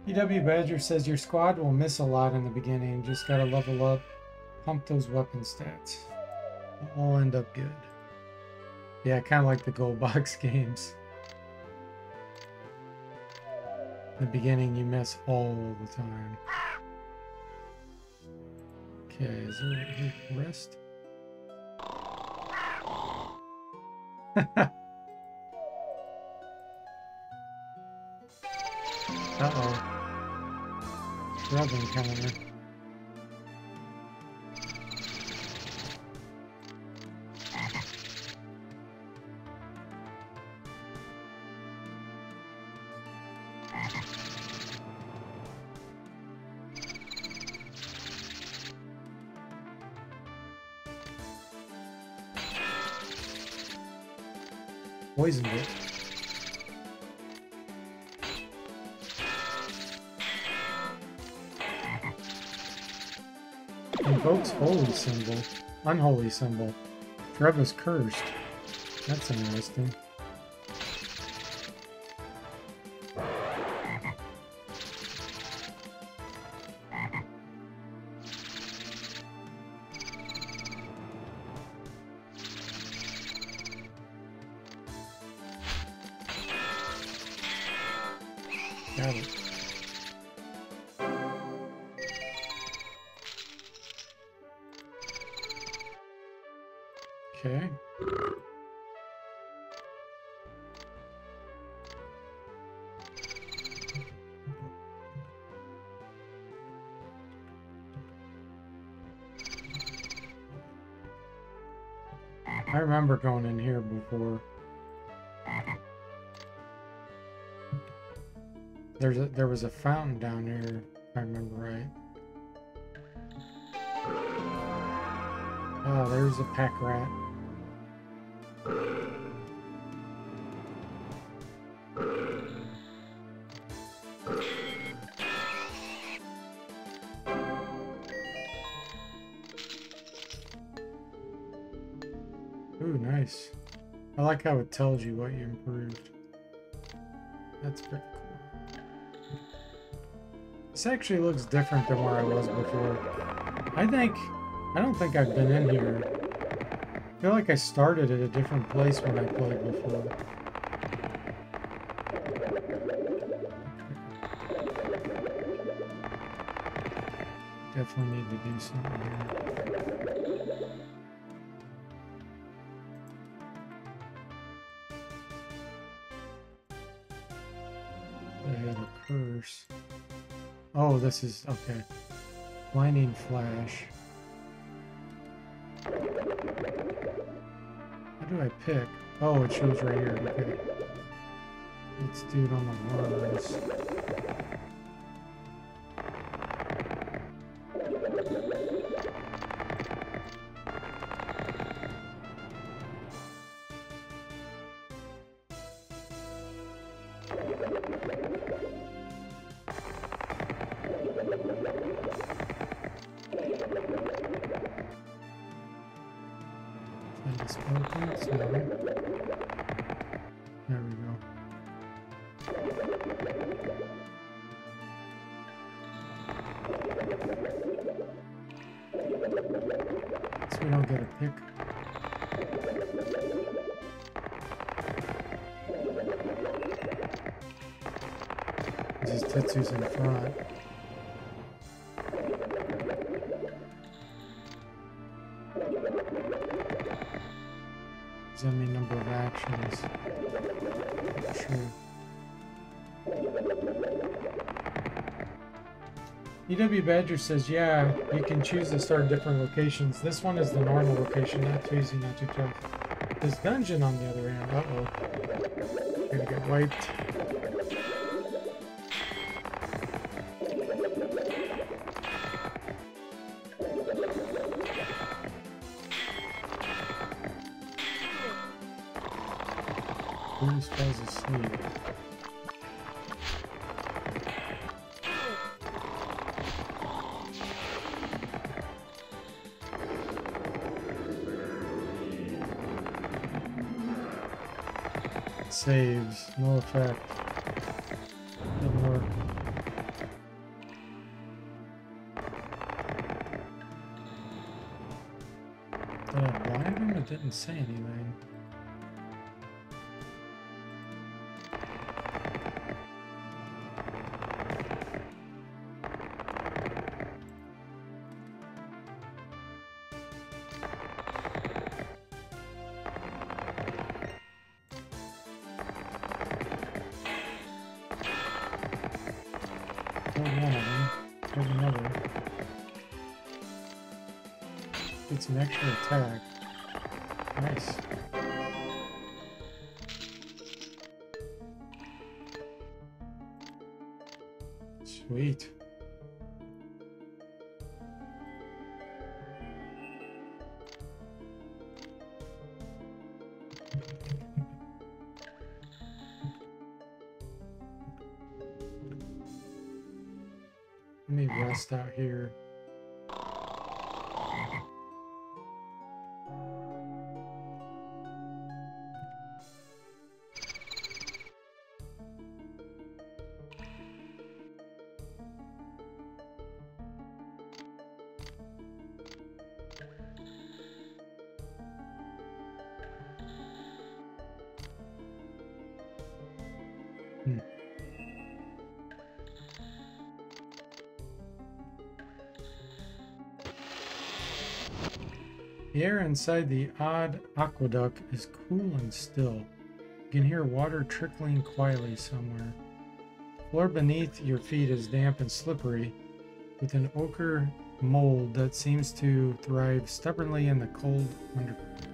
EW Badger says your squad will miss a lot in the beginning. Just gotta level up, pump those weapon stats. It'll all end up good. Yeah, kind of like the gold box games. The beginning, you miss all the time. Okay, is there a rest? Uh-oh. Rub encounter. Poisoned it. Invokes holy symbol. Unholy symbol. Trevor's cursed. That's interesting. I remember going in here before. There's a there was a fountain down here, if I remember right. Oh, there's a pack rat. Like how it tells you what you improved. That's pretty cool. This actually looks different than where I was before. I think, I don't think I've been in here. I feel like I started at a different place when I played before. Definitely need to do something here. This is okay. Blinding flash. How do I pick? Oh, it shows right here. Okay. Let's do it on the Mars. EW Badger says, yeah, you can choose to start different locations. This one is the normal location, not too easy, not too tough. This dungeon, on the other hand, uh-oh. Gonna get wiped. Bruce falls asleep. Saves, no effect. Uh, didn't work. Did I? It didn't say anything. Attack. Nice. Sweet. Let me rest out here. The air inside the odd aqueduct is cool and still. You can hear water trickling quietly somewhere. The floor beneath your feet is damp and slippery, with an ochre mold that seems to thrive stubbornly in the cold underground.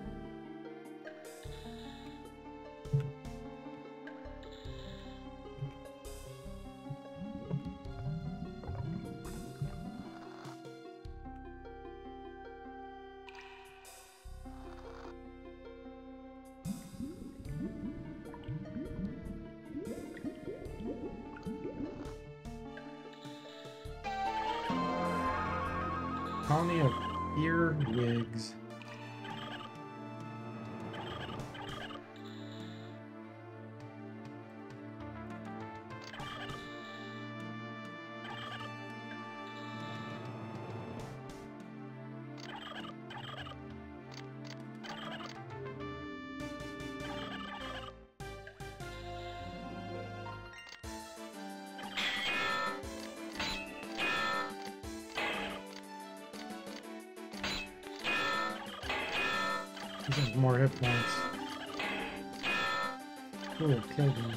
Has more hit points. Cool, killed him.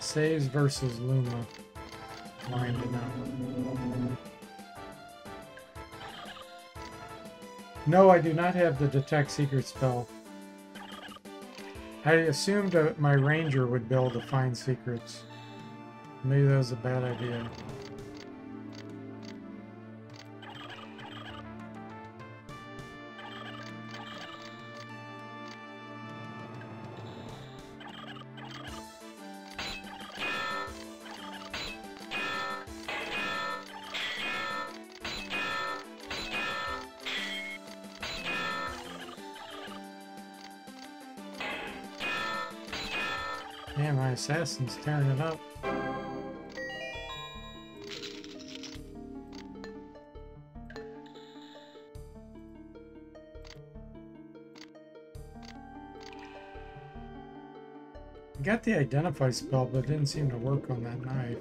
Saves versus Luma. Finding out. No, I do not have the detect secret spell. I assumed my ranger would be able to find secrets. Maybe that was a bad idea. Man, my assassin's tearing it up. Got the identify spell, but it didn't seem to work on that knife.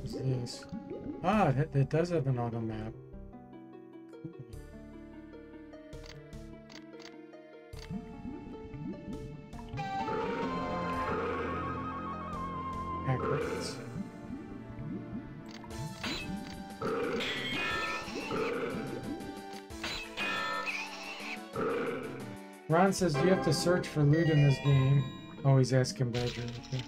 What's this? Ah, it, it does have an auto map. Says, do you have to search for loot in this game? He's asking Badger. Okay.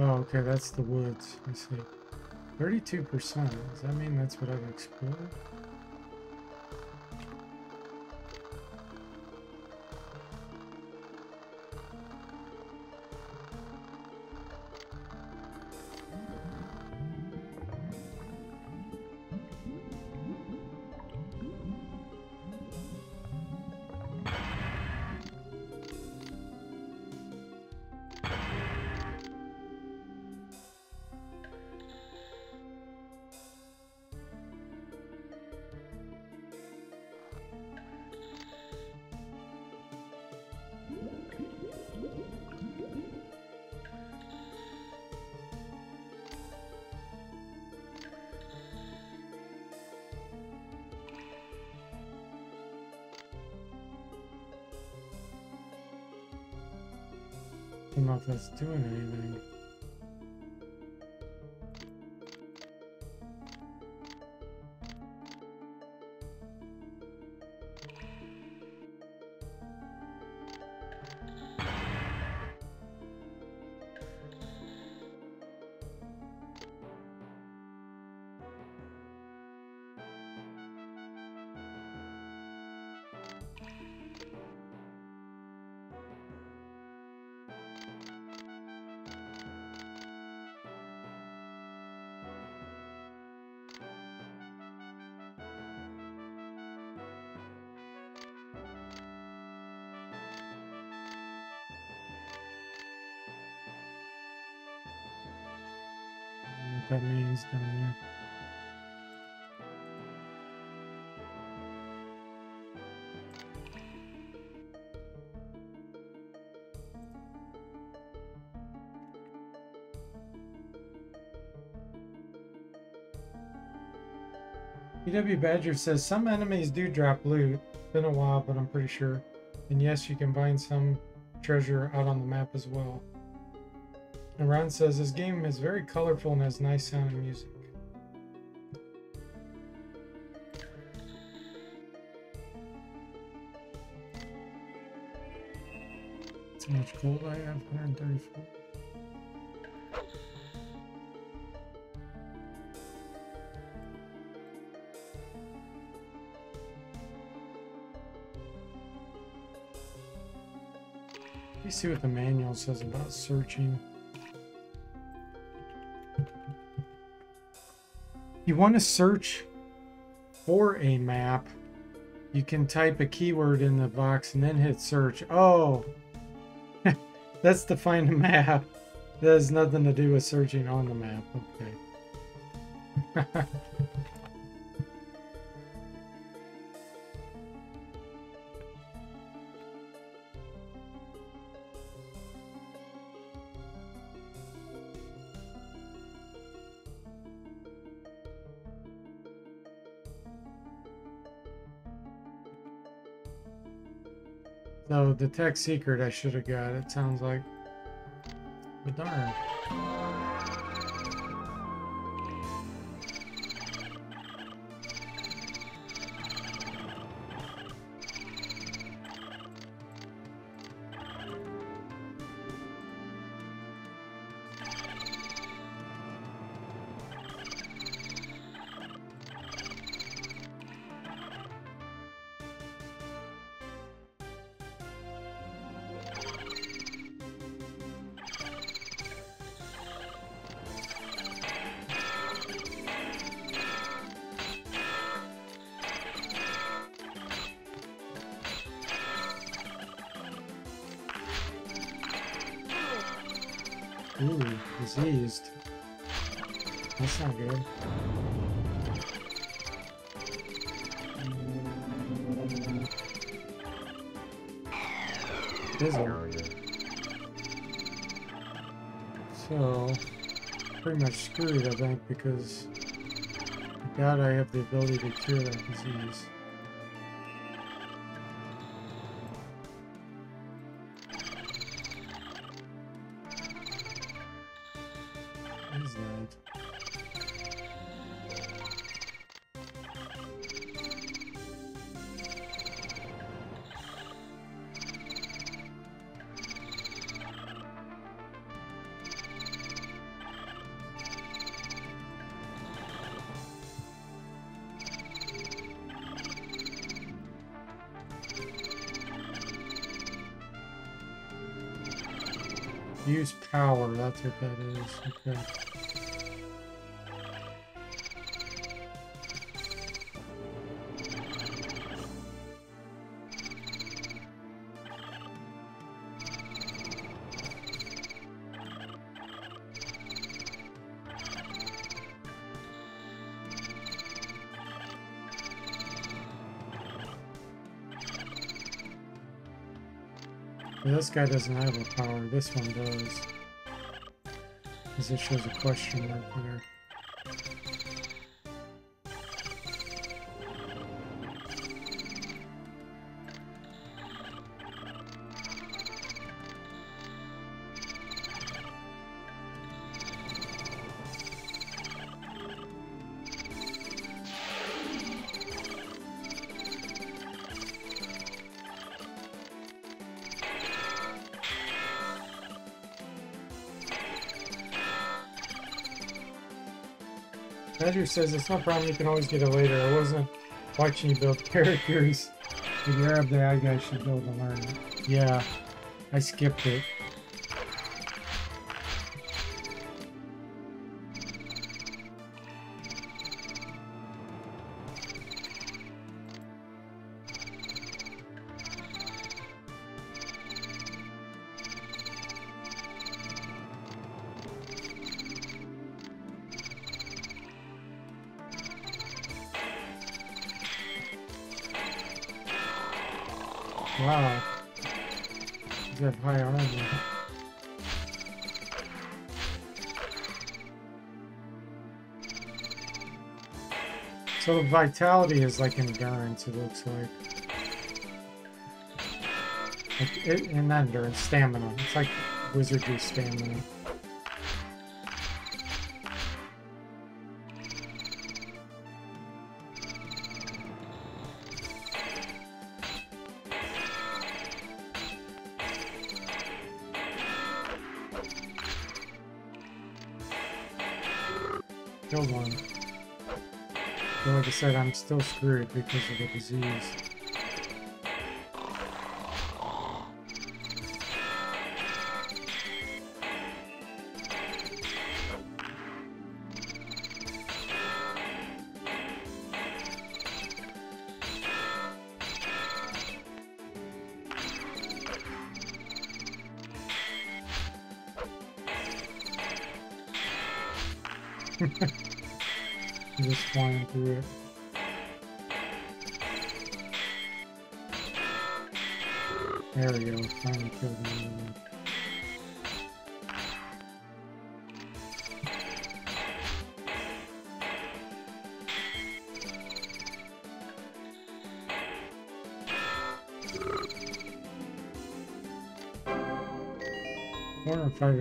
Oh, okay, that's the woods. I see. 32%. Does that mean that's what I've explored? Don't that's doing anything. PW Badger says some enemies do drop loot. Been a while, but I'm pretty sure. And yes, you can find some treasure out on the map as well. And Ron says this game is very colorful and has nice sounding music. How much gold I have? 134. See what the manual says about searching. You want to search for a map, you can type a keyword in the box and then hit search. Oh, that's to find a map. That has nothing to do with searching on the map. Okay. Tech secret I should have got, it sounds like. But darn. Because doubt I have the ability to cure that disease. That's what that is. Okay. This guy doesn't have a power, this one does. Because it shows a question mark there. Badger says it's no problem, you can always get it later. I wasn't watching you build characters. Up there, you guys should build and learn it. Yeah, I skipped it. Vitality is like endurance, it looks like. like it, and not endurance, stamina. It's like wizardry stamina. Still screwed because of the disease.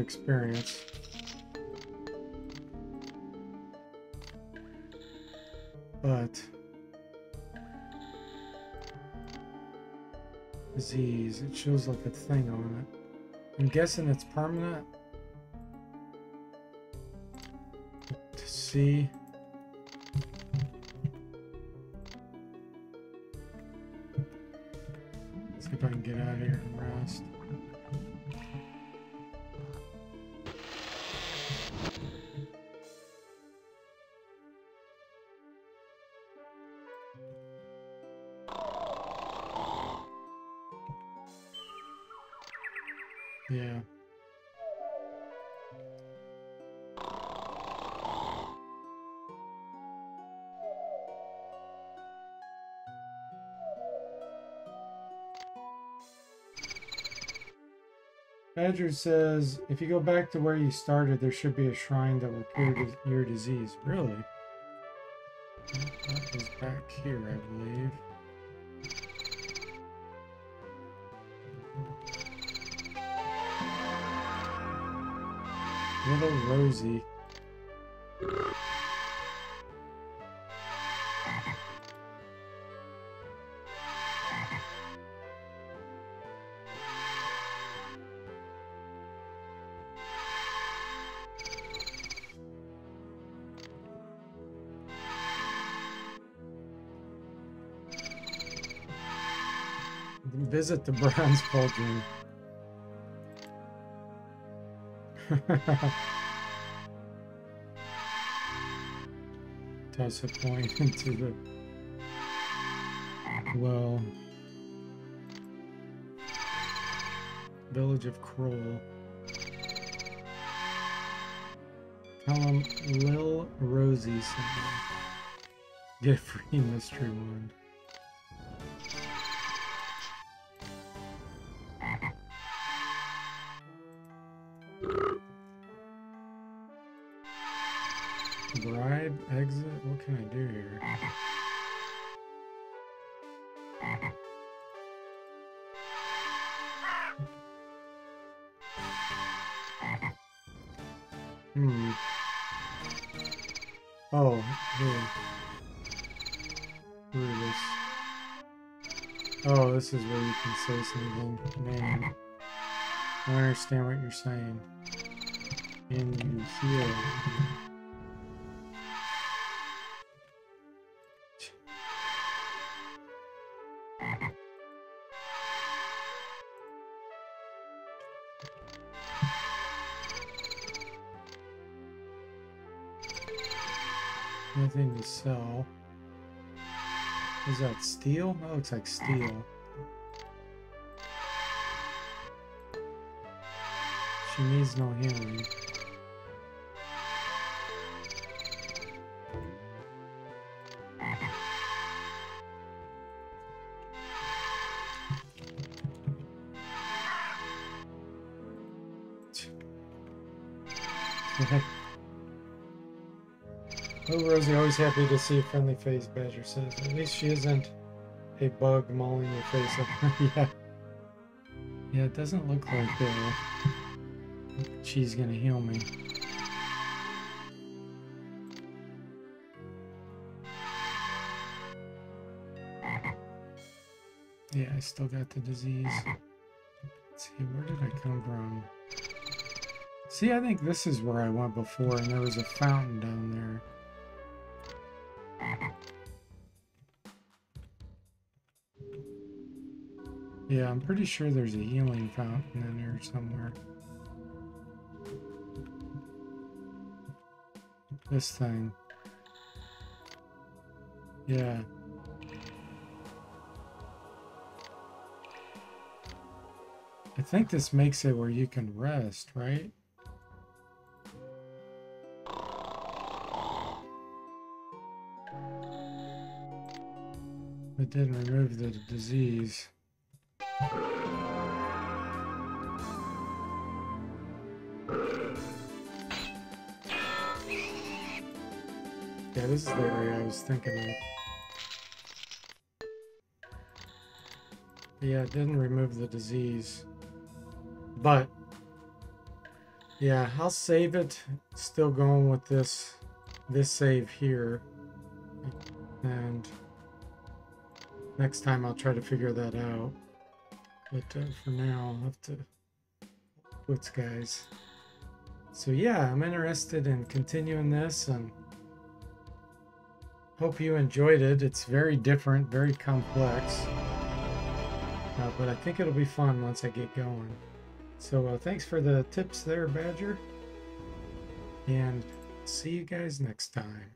Experience. But disease, it shows like a thing on it. I'm guessing it's permanent. To see. Let's see if I can get out of here and rest. Badger says, if you go back to where you started, there should be a shrine that will cure your disease. Really? That back here, I believe. Little Rosie. Visit the bronze cauldron. Toss a point into the well. Village of Kroll. Tell him Lil Rosie something. Get free mystery wand. Can say something. Man. I don't understand what you're saying. Can you heal? Nothing to sell. Is that steel? Oh, that looks like steel. She needs no healing. oh, Rosie, always happy to see a friendly face, Badger says. At least she isn't a bug mauling your face up. yeah. Yeah, it doesn't look like that she's gonna heal me. Yeah, I still got the disease. Let's see, where did I come from? See, I think this is where I went before, and there was a fountain down there. Yeah, I'm pretty sure there's a healing fountain in here somewhere. This thing. Yeah. I think this makes it where you can rest, right? It didn't remove the disease. Yeah, this is the area I was thinking of. Yeah, it didn't remove the disease. But, yeah, I'll save it. Still going with this, this save here. And next time I'll try to figure that out. But uh, for now, I'll have to quits, guys. So yeah, I'm interested in continuing this and hope you enjoyed it. It's very different, very complex. Uh, but I think it'll be fun once I get going. So uh, thanks for the tips there, Badger. And see you guys next time.